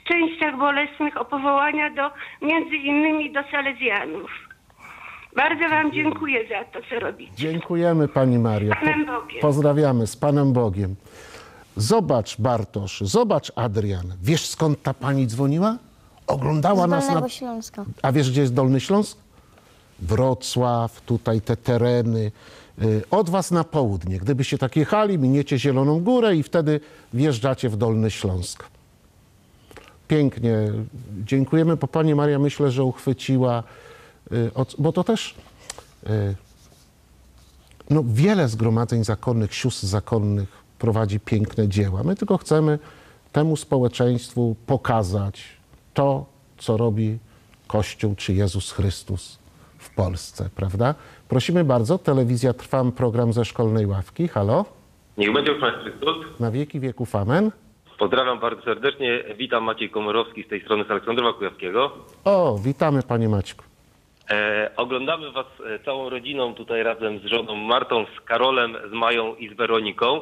w częściach bolesnych o powołania do, między innymi do Salezjanów. Bardzo Wam dziękuję za to, co robicie. Dziękujemy pani Maria. Z Panem Bogiem. Pozdrawiamy z Panem Bogiem. Zobacz Bartosz, zobacz Adrian. Wiesz skąd ta pani dzwoniła? Oglądała Z nas na... Dolnego Śląska. A wiesz gdzie jest Dolny Śląsk? Wrocław, tutaj te tereny. Y, Od was na południe. Gdybyście tak jechali, miniecie Zieloną Górę i wtedy wjeżdżacie w Dolny Śląsk. Pięknie. Dziękujemy, bo pani Maria myślę, że uchwyciła, bo to też y, no, wiele zgromadzeń zakonnych, sióstr zakonnych prowadzi piękne dzieła. My tylko chcemy temu społeczeństwu pokazać to, co robi Kościół czy Jezus Chrystus w Polsce, prawda? Prosimy bardzo, telewizja Trwam, program ze szkolnej ławki. Halo? Niech będzie uchwalony Chrystus. Na wieki wieków amen. Pozdrawiam bardzo serdecznie. Witam Maciej Komorowski z tej strony z Aleksandrowa Kujawskiego. O, witamy panie Maćku. E, oglądamy Was e, całą rodziną tutaj razem z żoną Martą, z Karolem, z Mają i z Weroniką.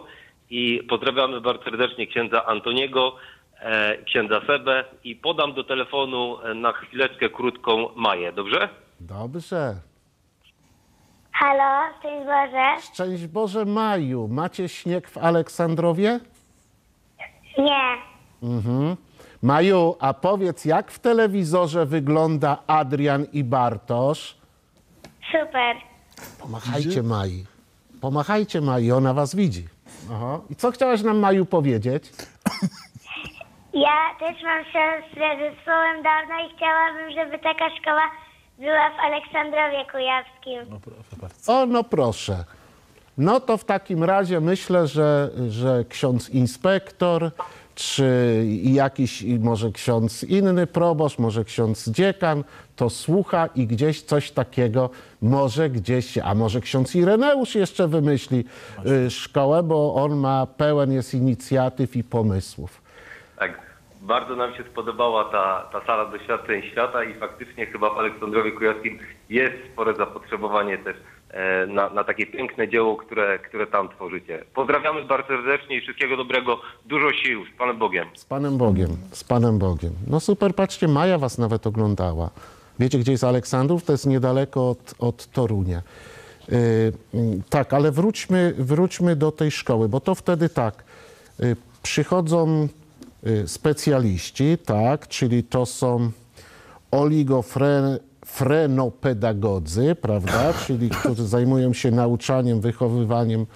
I pozdrawiamy bardzo serdecznie księdza Antoniego, e, księdza Sebę i podam do telefonu e, na chwileczkę krótką Maję, dobrze? Dobrze. Halo, szczęść Boże. Szczęść Boże Maju. Macie śnieg w Aleksandrowie? Nie. Mhm. Maju, a powiedz, jak w telewizorze wygląda Adrian i Bartosz? Super. Pomachajcie Mai. Pomachajcie Mai, ona was widzi. Aha. I co chciałaś nam, Maju, powiedzieć? Ja też mam siostrę ze słowem dawno i chciałabym, żeby taka szkoła była w Aleksandrowie Kujawskim. O, no proszę. No to w takim razie myślę, że, że ksiądz inspektor, czy jakiś może ksiądz inny proboszcz, może ksiądz dziekan, to słucha i gdzieś coś takiego może gdzieś, a może ksiądz Ireneusz jeszcze wymyśli y, szkołę, bo on ma pełen jest inicjatyw i pomysłów. Tak. Bardzo nam się spodobała ta, ta sala doświadczeń świata i faktycznie chyba w Aleksandrowie Kujawskim jest spore zapotrzebowanie też na, na takie piękne dzieło, które, które tam tworzycie. Pozdrawiamy bardzo serdecznie i wszystkiego dobrego. Dużo sił. Z Panem Bogiem. Z Panem Bogiem, z Panem Bogiem. No super, patrzcie, Maja was nawet oglądała. Wiecie, gdzie jest Aleksandrów? To jest niedaleko od, od Torunia. Yy, tak, ale wróćmy, wróćmy do tej szkoły, bo to wtedy tak, yy, przychodzą specjaliści, tak, czyli to są oligofrenopedagodzy, prawda, czyli którzy zajmują się nauczaniem, wychowywaniem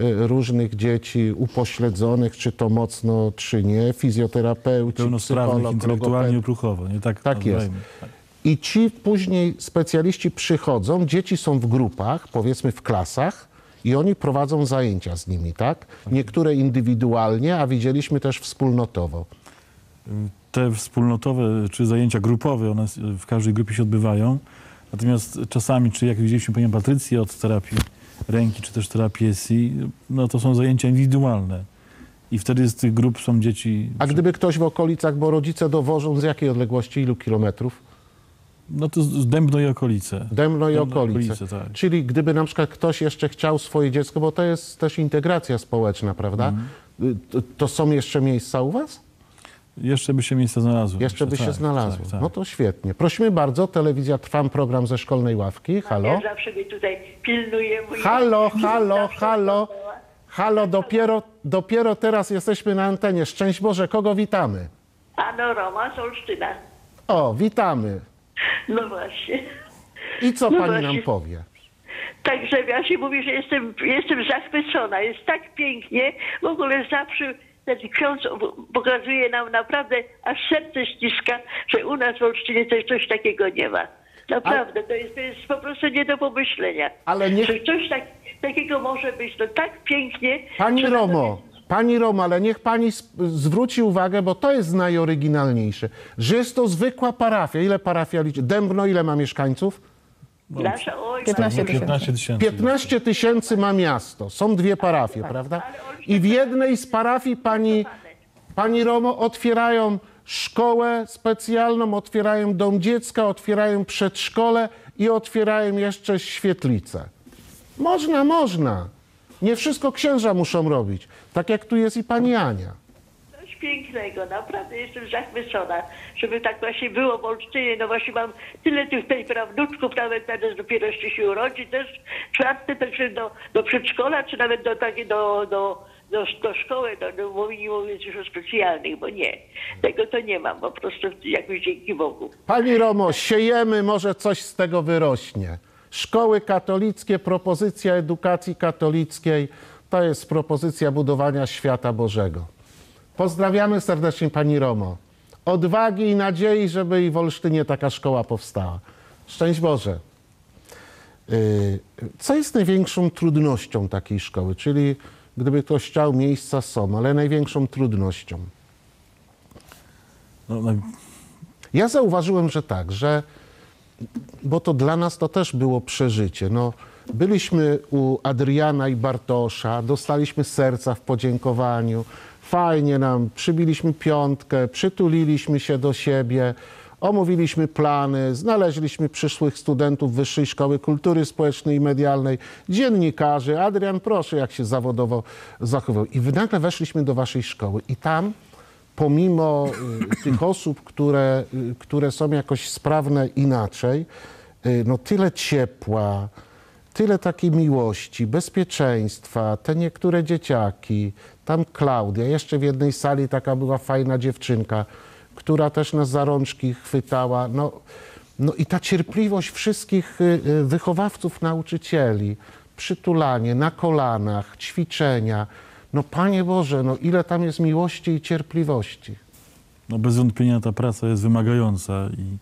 y, różnych dzieci upośledzonych, czy to mocno, czy nie, fizjoterapeuci, Pełnosprawnych intelektualnie opruchowo, nie tak? Tak jest. nazywajmy. I ci później specjaliści przychodzą, dzieci są w grupach, powiedzmy w klasach, i oni prowadzą zajęcia z nimi, tak? Niektóre indywidualnie, a widzieliśmy też wspólnotowo. Te wspólnotowe czy zajęcia grupowe, one w każdej grupie się odbywają. Natomiast czasami, czy jak widzieliśmy panią Patrycję od terapii ręki, czy też terapii SI, no to są zajęcia indywidualne. I wtedy z tych grup są dzieci, A gdyby ktoś w okolicach, bo rodzice dowożą z jakiej odległości, ilu kilometrów? no to z Dębno i okolice. Dębno i okolice. okolice, tak. Czyli gdyby na przykład ktoś jeszcze chciał swoje dziecko, bo to jest też integracja społeczna, prawda? To, to są jeszcze miejsca u was? Jeszcze by się miejsce znalazło. Jeszcze by się tak, znalazło. tak, tak. No to świetnie. Prosimy bardzo, telewizja Trwam, program ze szkolnej ławki. Halo? Ja zawsze mnie tutaj pilnuje. Halo, halo, halo. Halo, dopiero, dopiero teraz jesteśmy na antenie. Szczęść Boże, kogo witamy? Ano Roma z Olsztyna. O, witamy. No właśnie. I co No pani właśnie. nam powie? Także ja się mówi, że jestem, jestem zachwycona. Jest tak pięknie. W ogóle zawsze ten ksiądz pokazuje nam naprawdę, aż serce ściska, że u nas w Olsztynie coś, coś takiego nie ma. Naprawdę, to jest, to jest po prostu nie do pomyślenia. Ale Że coś tak, takiego może być. No tak pięknie. Pani Romo, pani Romo, ale niech pani zwróci uwagę, bo to jest najoryginalniejsze, że jest to zwykła parafia. Ile parafia liczy? Dębno ile ma mieszkańców? Nasza, oj, 15 bardzo- 15 tysięcy. 15 tysięcy ma miasto. Są dwie parafie, prawda? I w jednej z parafii pani, pani Romo otwierają szkołę specjalną, otwierają dom dziecka, otwierają przedszkole i otwierają jeszcze świetlicę. Można, można. Nie wszystko księża muszą robić. Tak jak tu jest i pani Ania. Pięknego, naprawdę jestem zachwycona, żeby tak właśnie było w Olsztynie. No właśnie mam tyle tych tej prawnuczków, nawet teraz dopiero jeszcze się urodzi, też czwarte, także do, do przedszkola, czy nawet do takiej, do, do, do, do szkoły, no, no, mówi- nie mówiąc już o specjalnych, bo nie. Tego to nie mam, po prostu jakoś dzięki Bogu. Pani Romo, siejemy, może coś z tego wyrośnie. Szkoły katolickie, propozycja edukacji katolickiej to jest propozycja budowania świata Bożego. Pozdrawiamy serdecznie Pani Romo. Odwagi i nadziei, żeby i w Olsztynie taka szkoła powstała. Szczęść Boże. Yy, Co jest największą trudnością takiej szkoły? Czyli gdyby ktoś chciał, miejsca są, ale największą trudnością. No, no, Ja zauważyłem, że tak, że bo to dla nas to też było przeżycie. No, byliśmy u Adriana i Bartosza, dostaliśmy serca w podziękowaniu, fajnie nam, przybiliśmy piątkę, przytuliliśmy się do siebie, omówiliśmy plany, znaleźliśmy przyszłych studentów Wyższej Szkoły Kultury Społecznej i Medialnej, dziennikarzy. Adrian, proszę, jak się zawodowo zachował. I nagle weszliśmy do waszej szkoły i tam pomimo y, tych osób, które, y, które są jakoś sprawne inaczej, y, no tyle ciepła, tyle takiej miłości, bezpieczeństwa, te niektóre dzieciaki, tam Klaudia, jeszcze w jednej sali taka była fajna dziewczynka, która też nas za rączki chwytała. No, no i ta cierpliwość wszystkich y, y, wychowawców, nauczycieli, przytulanie na kolanach, ćwiczenia. No Panie Boże, no ile tam jest miłości i cierpliwości. No bez wątpienia ta praca jest wymagająca i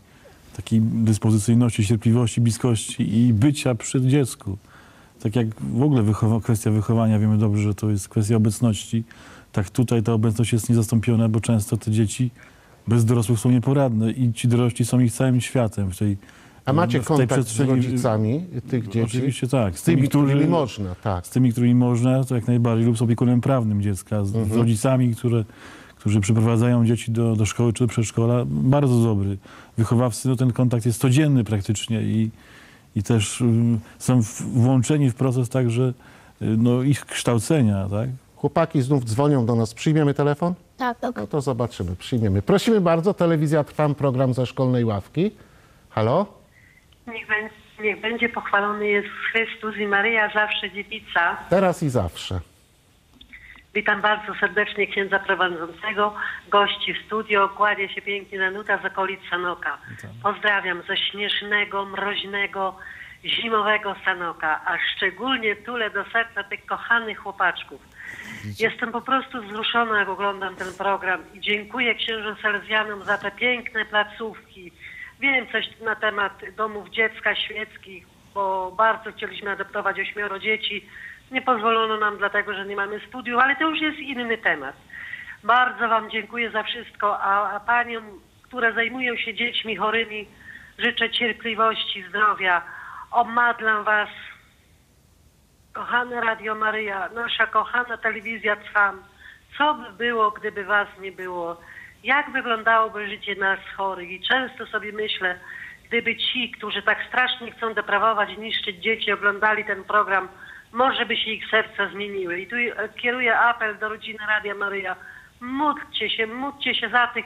takiej dyspozycyjności, cierpliwości, bliskości i bycia przy dziecku. Tak jak w ogóle wychowa- kwestia wychowania, wiemy dobrze, że to jest kwestia obecności, tak tutaj ta obecność jest niezastąpiona, bo często te dzieci bez dorosłych są nieporadne i ci dorośli są ich całym światem w tej A macie w kontakt z rodzicami tych dzieci? Oczywiście tak. Z tymi, którymi można, tak. Z tymi, którymi można, to jak najbardziej, lub z opiekunem prawnym dziecka, z, z Mhm. rodzicami, które, którzy przyprowadzają dzieci do, do szkoły czy do przedszkola. Bardzo dobry. Wychowawcy, no ten kontakt jest codzienny praktycznie i, i też ym, są włączeni w proces także y, no, ich kształcenia, tak? Chłopaki znów dzwonią do nas. Przyjmiemy telefon? Tak. No to zobaczymy, przyjmiemy. Prosimy bardzo, telewizja Trwam, program ze szkolnej ławki. Halo? Niech, bę- niech będzie pochwalony Jezus Chrystus i Maryja zawsze dziewica. Teraz i zawsze. Witam bardzo serdecznie księdza prowadzącego, gości w studio. Kładzie się pięknie Danuta z okolic Sanoka. Pozdrawiam ze śnieżnego, mroźnego, zimowego Sanoka, a szczególnie tule do serca tych kochanych chłopaczków. Jestem po prostu wzruszona, jak oglądam ten program i dziękuję księżom Salezjanom za te piękne placówki. Wiem coś na temat domów dziecka świeckich, bo bardzo chcieliśmy adoptować ośmioro dzieci. Nie pozwolono nam, dlatego że nie mamy studiów, ale to już jest inny temat. Bardzo Wam dziękuję za wszystko, a, a Paniom, które zajmują się dziećmi chorymi, życzę cierpliwości, zdrowia. Obmadlam Was, kochane Radio Maryja, nasza kochana telewizja Trwam. Co by było, gdyby Was nie było? Jak wyglądałoby życie nas chorych? I często sobie myślę, gdyby ci, którzy tak strasznie chcą deprawować niszczyć dzieci, oglądali ten program, może by się ich serca zmieniły. I tu kieruję apel do rodziny Radia Maryja. Módlcie się, módlcie się za tych,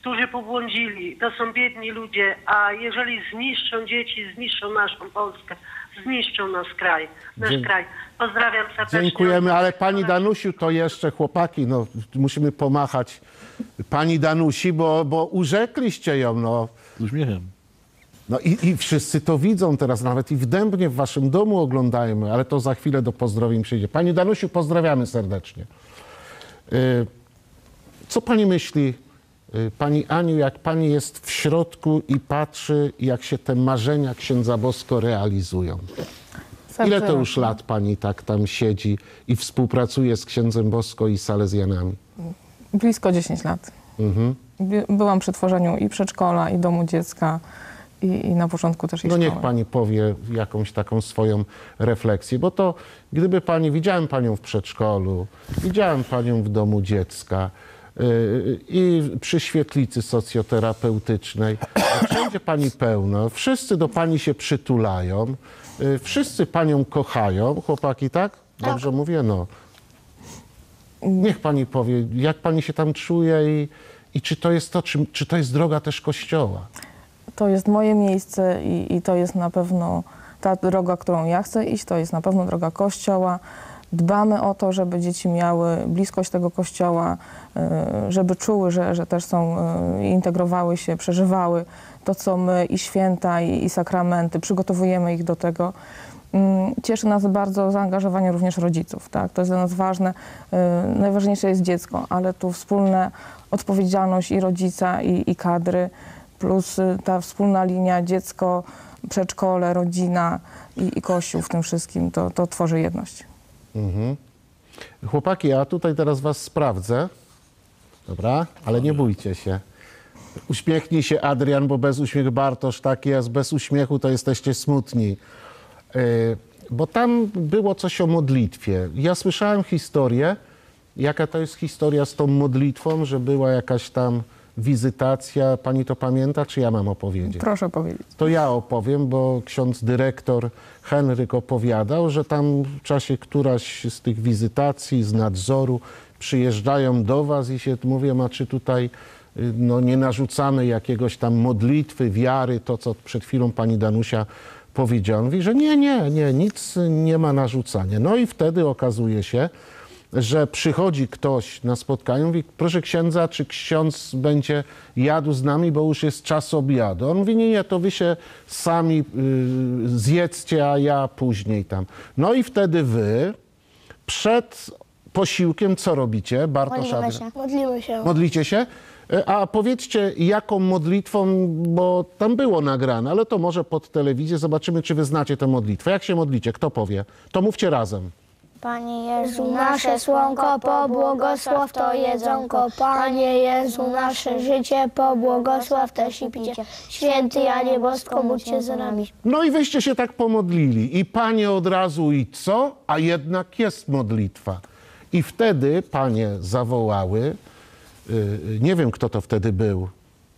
którzy pobłądzili. To są biedni ludzie, a jeżeli zniszczą dzieci, zniszczą naszą Polskę, zniszczą nasz kraj. Nasz Dzie- kraj. Pozdrawiam serdecznie. Dziękujemy, ale pani Danusiu, to jeszcze chłopaki, no musimy pomachać pani Danusi, bo, bo urzekliście ją, no. Z uśmiechem. No i, i wszyscy to widzą teraz, nawet i w Dębnie, w waszym domu oglądajmy, ale to za chwilę do pozdrowień przyjdzie. Pani Danusiu, pozdrawiamy serdecznie. Y, Co pani myśli, y, pani Aniu, jak pani jest w środku i patrzy, jak się te marzenia księdza Bosko realizują? Ile to już lat pani tak tam siedzi i współpracuje z księdzem Bosko i Salezjanami? Blisko 10 lat. Mhm. By- Byłam przy tworzeniu i przedszkola, i domu dziecka, i, i na początku też i No niech pani powie jakąś taką swoją refleksję, bo to gdyby pani, widziałem panią w przedszkolu, widziałem panią w domu dziecka yy, i przy świetlicy socjoterapeutycznej, wszędzie pani pełno, wszyscy do pani się przytulają, yy, wszyscy panią kochają, chłopaki, tak? Dobrze mówię? No. Niech pani powie, jak pani się tam czuje i, i czy to jest to, czy, czy to jest droga też Kościoła? To jest moje miejsce i, i to jest na pewno ta droga, którą ja chcę iść, to jest na pewno droga Kościoła. Dbamy o to, żeby dzieci miały bliskość tego Kościoła, y, żeby czuły, że, że też są, y, integrowały się, przeżywały to, co my i święta, i, i sakramenty, przygotowujemy ich do tego. Mm, Cieszy nas bardzo zaangażowanie również rodziców. Tak? To jest dla nas ważne. Y, Najważniejsze jest dziecko, ale tu wspólna odpowiedzialność i rodzica, i, i kadry, plus y, ta wspólna linia dziecko, przedszkole, rodzina i, i kościół w tym wszystkim, to, to tworzy jedność. Mhm. Chłopaki, a tutaj teraz was sprawdzę. Dobra, ale nie bójcie się. Uśmiechnij się Adrian, bo bez uśmiechu Bartosz taki jest, bez uśmiechu to jesteście smutni. Yy, bo tam było coś o modlitwie. Ja słyszałem historię, jaka to jest historia z tą modlitwą, że była jakaś tam wizytacja? Pani to pamięta, czy ja mam opowiedzieć? Proszę powiedzieć. To ja opowiem, bo ksiądz dyrektor Henryk opowiadał, że tam w czasie któraś z tych wizytacji, z nadzoru przyjeżdżają do was i się mówią, a czy tutaj y, no, nie narzucamy jakiegoś tam modlitwy, wiary, to co przed chwilą pani Danusia powiedziała. Mówi, że nie, nie, nie, nic nie ma narzucania. No i wtedy okazuje się, że przychodzi ktoś na spotkanie, mówi, proszę księdza, czy ksiądz będzie jadł z nami, bo już jest czas obiadu. On mówi, nie, nie, to wy się sami y, zjedzcie, a ja później tam. No i wtedy wy przed posiłkiem co robicie? Bartosz Modlimy Adrian? się. Modlimy się. Modlicie się? E, A powiedzcie, jaką modlitwą, bo tam było nagrane, ale to może pod telewizję zobaczymy, czy wy znacie tę modlitwę. Jak się modlicie? Kto powie? To mówcie razem. Panie Jezu, nasze słonko, pobłogosław to jedzonko. Panie Jezu, nasze życie, pobłogosław też i picie. Święty Janie Bosko, bądźcie za nami. No i wyście się tak pomodlili. I panie od razu i co? A jednak jest modlitwa. I wtedy panie zawołały, y, y, nie wiem kto to wtedy był,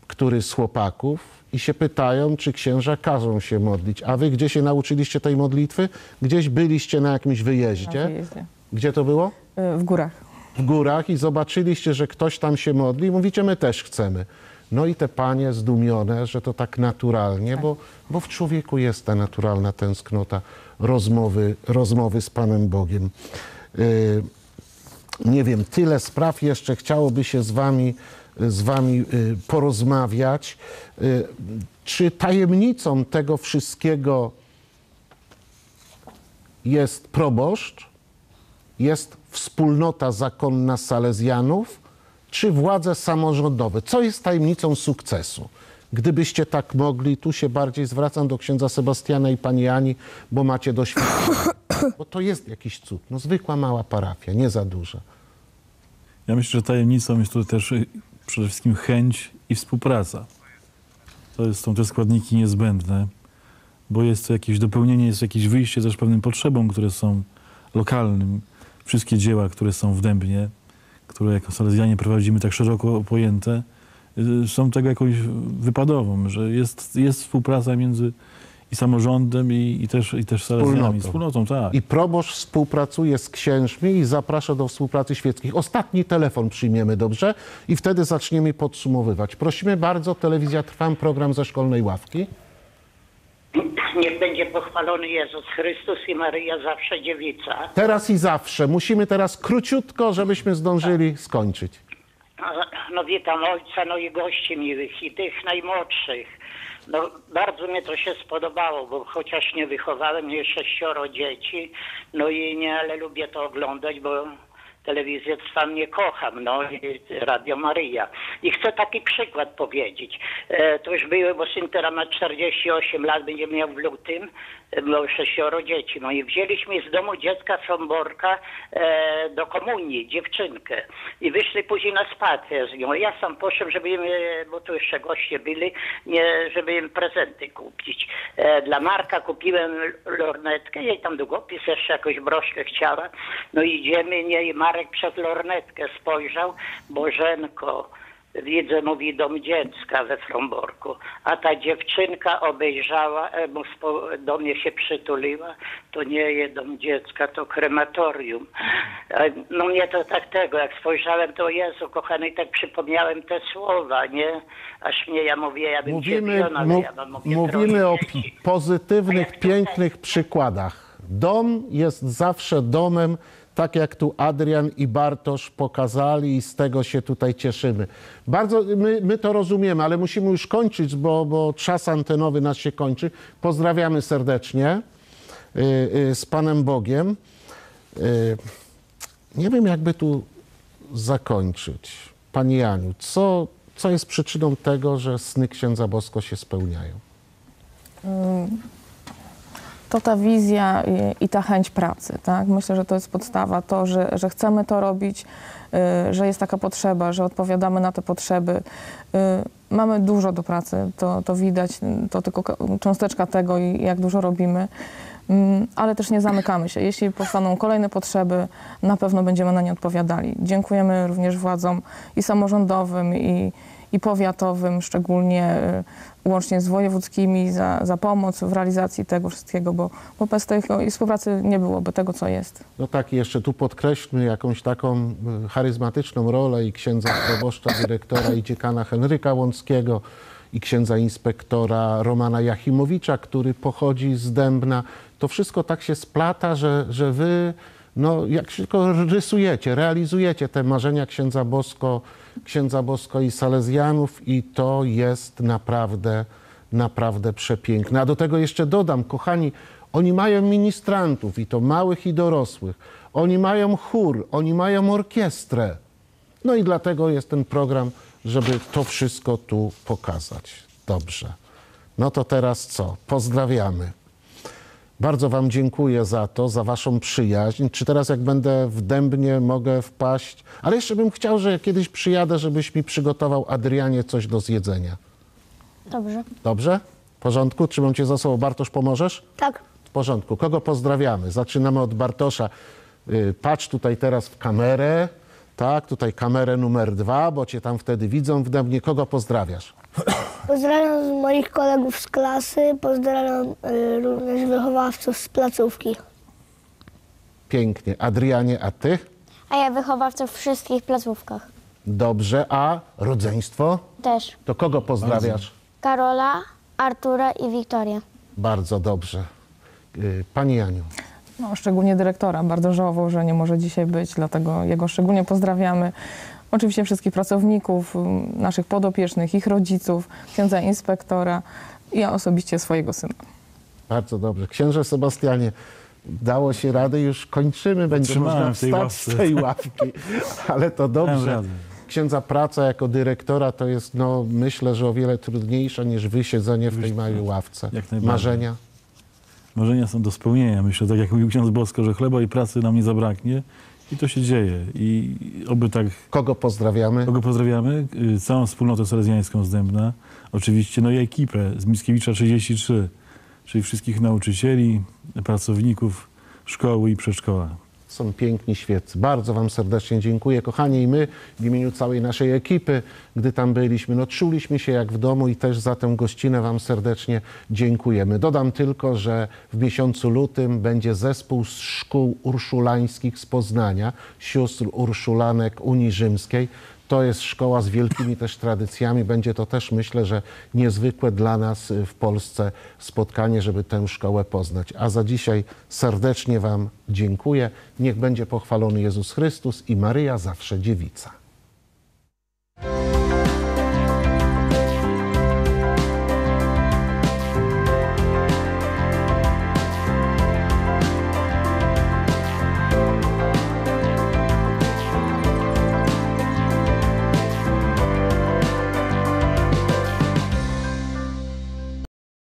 który z chłopaków, i się pytają, czy księża każą się modlić. A wy gdzie się nauczyliście tej modlitwy? Gdzieś byliście na jakimś wyjeździe? Na wyjeździe. Gdzie to było? Y, W górach. w górach i zobaczyliście, że ktoś tam się modli i mówicie, my też chcemy. No i te panie zdumione, że to tak naturalnie, Bo, bo w człowieku jest ta naturalna tęsknota rozmowy, rozmowy z Panem Bogiem. Yy, nie wiem, tyle spraw jeszcze chciałoby się z wami, z wami y, porozmawiać. Y, Czy tajemnicą tego wszystkiego jest proboszcz, jest wspólnota zakonna Salezjanów, czy władze samorządowe? Co jest tajemnicą sukcesu? Gdybyście tak mogli, tu się bardziej zwracam do księdza Sebastiana i pani Ani, bo macie doświadczenie. Bo to jest jakiś cud. No zwykła mała parafia, nie za duża. Ja myślę, że tajemnicą jest tu też przede wszystkim chęć i współpraca. To są te składniki niezbędne, bo jest to jakieś dopełnienie, jest jakieś wyjście też pewnym potrzebom, które są lokalnym. Wszystkie dzieła, które są w Dębnie, które jako Salezjanie prowadzimy tak szeroko pojęte, y, są tego jakąś wypadową, że jest, jest współpraca między i samorządem, i, i też, i też Salezjanami. Wspólnotą, tak. I proboszcz współpracuje z księżmi i zaprasza do współpracy świeckich. Ostatni telefon przyjmiemy, dobrze? I wtedy zaczniemy podsumowywać. Prosimy bardzo, telewizja Trwam, program ze szkolnej ławki. Niech będzie pochwalony Jezus Chrystus i Maryja zawsze dziewica. Teraz i zawsze. Musimy teraz króciutko, żebyśmy zdążyli skończyć. No, no witam ojca, no i gości miłych i tych najmłodszych. No bardzo mi to się spodobało, bo chociaż nie wychowałem nie sześcioro dzieci, no i nie, ale lubię to oglądać, bo telewizję trwam nie kocham, no i Radio Maryja. I chcę taki przykład powiedzieć. E, to już były, bo syn teraz ma 48 lat, będzie miał w lutym, e, miał sześcioro dzieci. No i wzięliśmy z domu dziecka Fromborka e, do komunii, dziewczynkę. I wyszli później na spacer z nią. Ja sam poszedłem, żeby im, e, bo tu jeszcze goście byli, nie, żeby im prezenty kupić. E, dla Marka kupiłem lornetkę, jej tam długopis, jeszcze jakąś broszkę chciała. No idziemy, nie, i Marek przez lornetkę spojrzał, Bożenko, widzę, mówi dom dziecka we Fromborku. A ta dziewczynka obejrzała, e, spo, do mnie się przytuliła, to nie jest dom dziecka, to krematorium. E, No mnie to tak tego, jak spojrzałem, to Jezu, kochany, tak przypomniałem te słowa, nie? Aż mnie, ja mówię, ja bym Mówimy, cię wziął, ale mu, ja mam mówię, mówimy o pozytywnych, pięknych przykładach. Dom jest zawsze domem, tak jak tu Adrian i Bartosz pokazali i z tego się tutaj cieszymy. Bardzo my, my to rozumiemy, ale musimy już kończyć, bo, bo czas antenowy nas się kończy. Pozdrawiamy serdecznie y, y, z Panem Bogiem. Y, nie wiem, jakby tu zakończyć. Pani Janiu, co, co jest przyczyną tego, że sny księdza Bosko się spełniają? Ym, To ta wizja i, i ta chęć pracy, tak? Myślę, że to jest podstawa, to, że, że chcemy to robić, y, że jest taka potrzeba, że odpowiadamy na te potrzeby. Y, mamy dużo do pracy, to, to widać, to tylko ka- cząsteczka tego jak dużo robimy. Mm, Ale też nie zamykamy się. Jeśli powstaną kolejne potrzeby, na pewno będziemy na nie odpowiadali. Dziękujemy również władzom i samorządowym, i, i powiatowym, szczególnie y, łącznie z wojewódzkimi za, za pomoc w realizacji tego wszystkiego, bo, bo bez tej współpracy nie byłoby tego, co jest. No tak, jeszcze tu podkreślmy jakąś taką y, charyzmatyczną rolę i księdza proboszcza, dyrektora i dziekana Henryka Łąckiego i księdza inspektora Romana Jachimowicza, który pochodzi z Dębna. To wszystko tak się splata, że, że wy, no jak tylko rysujecie, realizujecie te marzenia księdza Bosko, księdza Bosko i Salezjanów i to jest naprawdę, naprawdę przepiękne. A do tego jeszcze dodam, kochani, oni mają ministrantów i to małych i dorosłych. Oni mają chór, oni mają orkiestrę. No i dlatego jest ten program, żeby to wszystko tu pokazać. Dobrze. No to teraz co? Pozdrawiamy. Bardzo Wam dziękuję za to, za Waszą przyjaźń. Czy teraz, jak będę w Dębnie, mogę wpaść? Ale jeszcze bym chciał, że kiedyś przyjadę, żebyś mi przygotował Adrianie coś do zjedzenia. Dobrze. Dobrze? W porządku? Trzymam Cię za słowo. Bartosz, pomożesz? Tak. W porządku. Kogo pozdrawiamy? Zaczynamy od Bartosza. Y, Patrz tutaj teraz w kamerę. Tak, tutaj kamerę numer dwa, bo Cię tam wtedy widzą w Dębnie. Kogo pozdrawiasz? Pozdrawiam z moich kolegów z klasy, pozdrawiam y, również wychowawców z placówki. Pięknie. Adrianie, a Ty? A ja wychowawców w wszystkich placówkach. Dobrze. A rodzeństwo? Też. To kogo pozdrawiasz? Karola, Artura i Wiktorię. Bardzo dobrze. Y, Pani Janiu. No, szczególnie dyrektora. Bardzo żałował, że nie może dzisiaj być, dlatego jego szczególnie pozdrawiamy. Oczywiście wszystkich pracowników, ym, naszych podopiecznych, ich rodziców, księdza inspektora i ja osobiście swojego syna. Bardzo dobrze. Księże Sebastianie, dało się radę, już kończymy, będzie Trzymałem można tej wstać z tej ławki, ale to dobrze. Księdza praca jako dyrektora to jest, no, myślę, że o wiele trudniejsza niż wysiedzenie w tej małej ławce. Marzenia? Marzenia są do spełnienia. Myślę, tak jak mówił ksiądz Bosko, że chleba i pracy nam nie zabraknie. I to się dzieje. I oby tak... Kogo pozdrawiamy? Kogo pozdrawiamy? Y, Całą wspólnotę salezjańską z Dębna. Oczywiście, no i ekipę z Mickiewicza 33, czyli wszystkich nauczycieli, pracowników szkoły i przedszkola. Są piękni świeccy. Bardzo Wam serdecznie dziękuję, kochani. I my w imieniu całej naszej ekipy, gdy tam byliśmy, no czuliśmy się jak w domu i też za tę gościnę Wam serdecznie dziękujemy. Dodam tylko, że w miesiącu lutym będzie zespół z szkół urszulańskich z Poznania, sióstr urszulanek Unii Rzymskiej. To jest szkoła z wielkimi też tradycjami. Będzie to też, myślę, że niezwykłe dla nas y, w Polsce spotkanie, żeby tę szkołę poznać. A za dzisiaj serdecznie Wam dziękuję. Niech będzie pochwalony Jezus Chrystus i Maryja zawsze dziewica.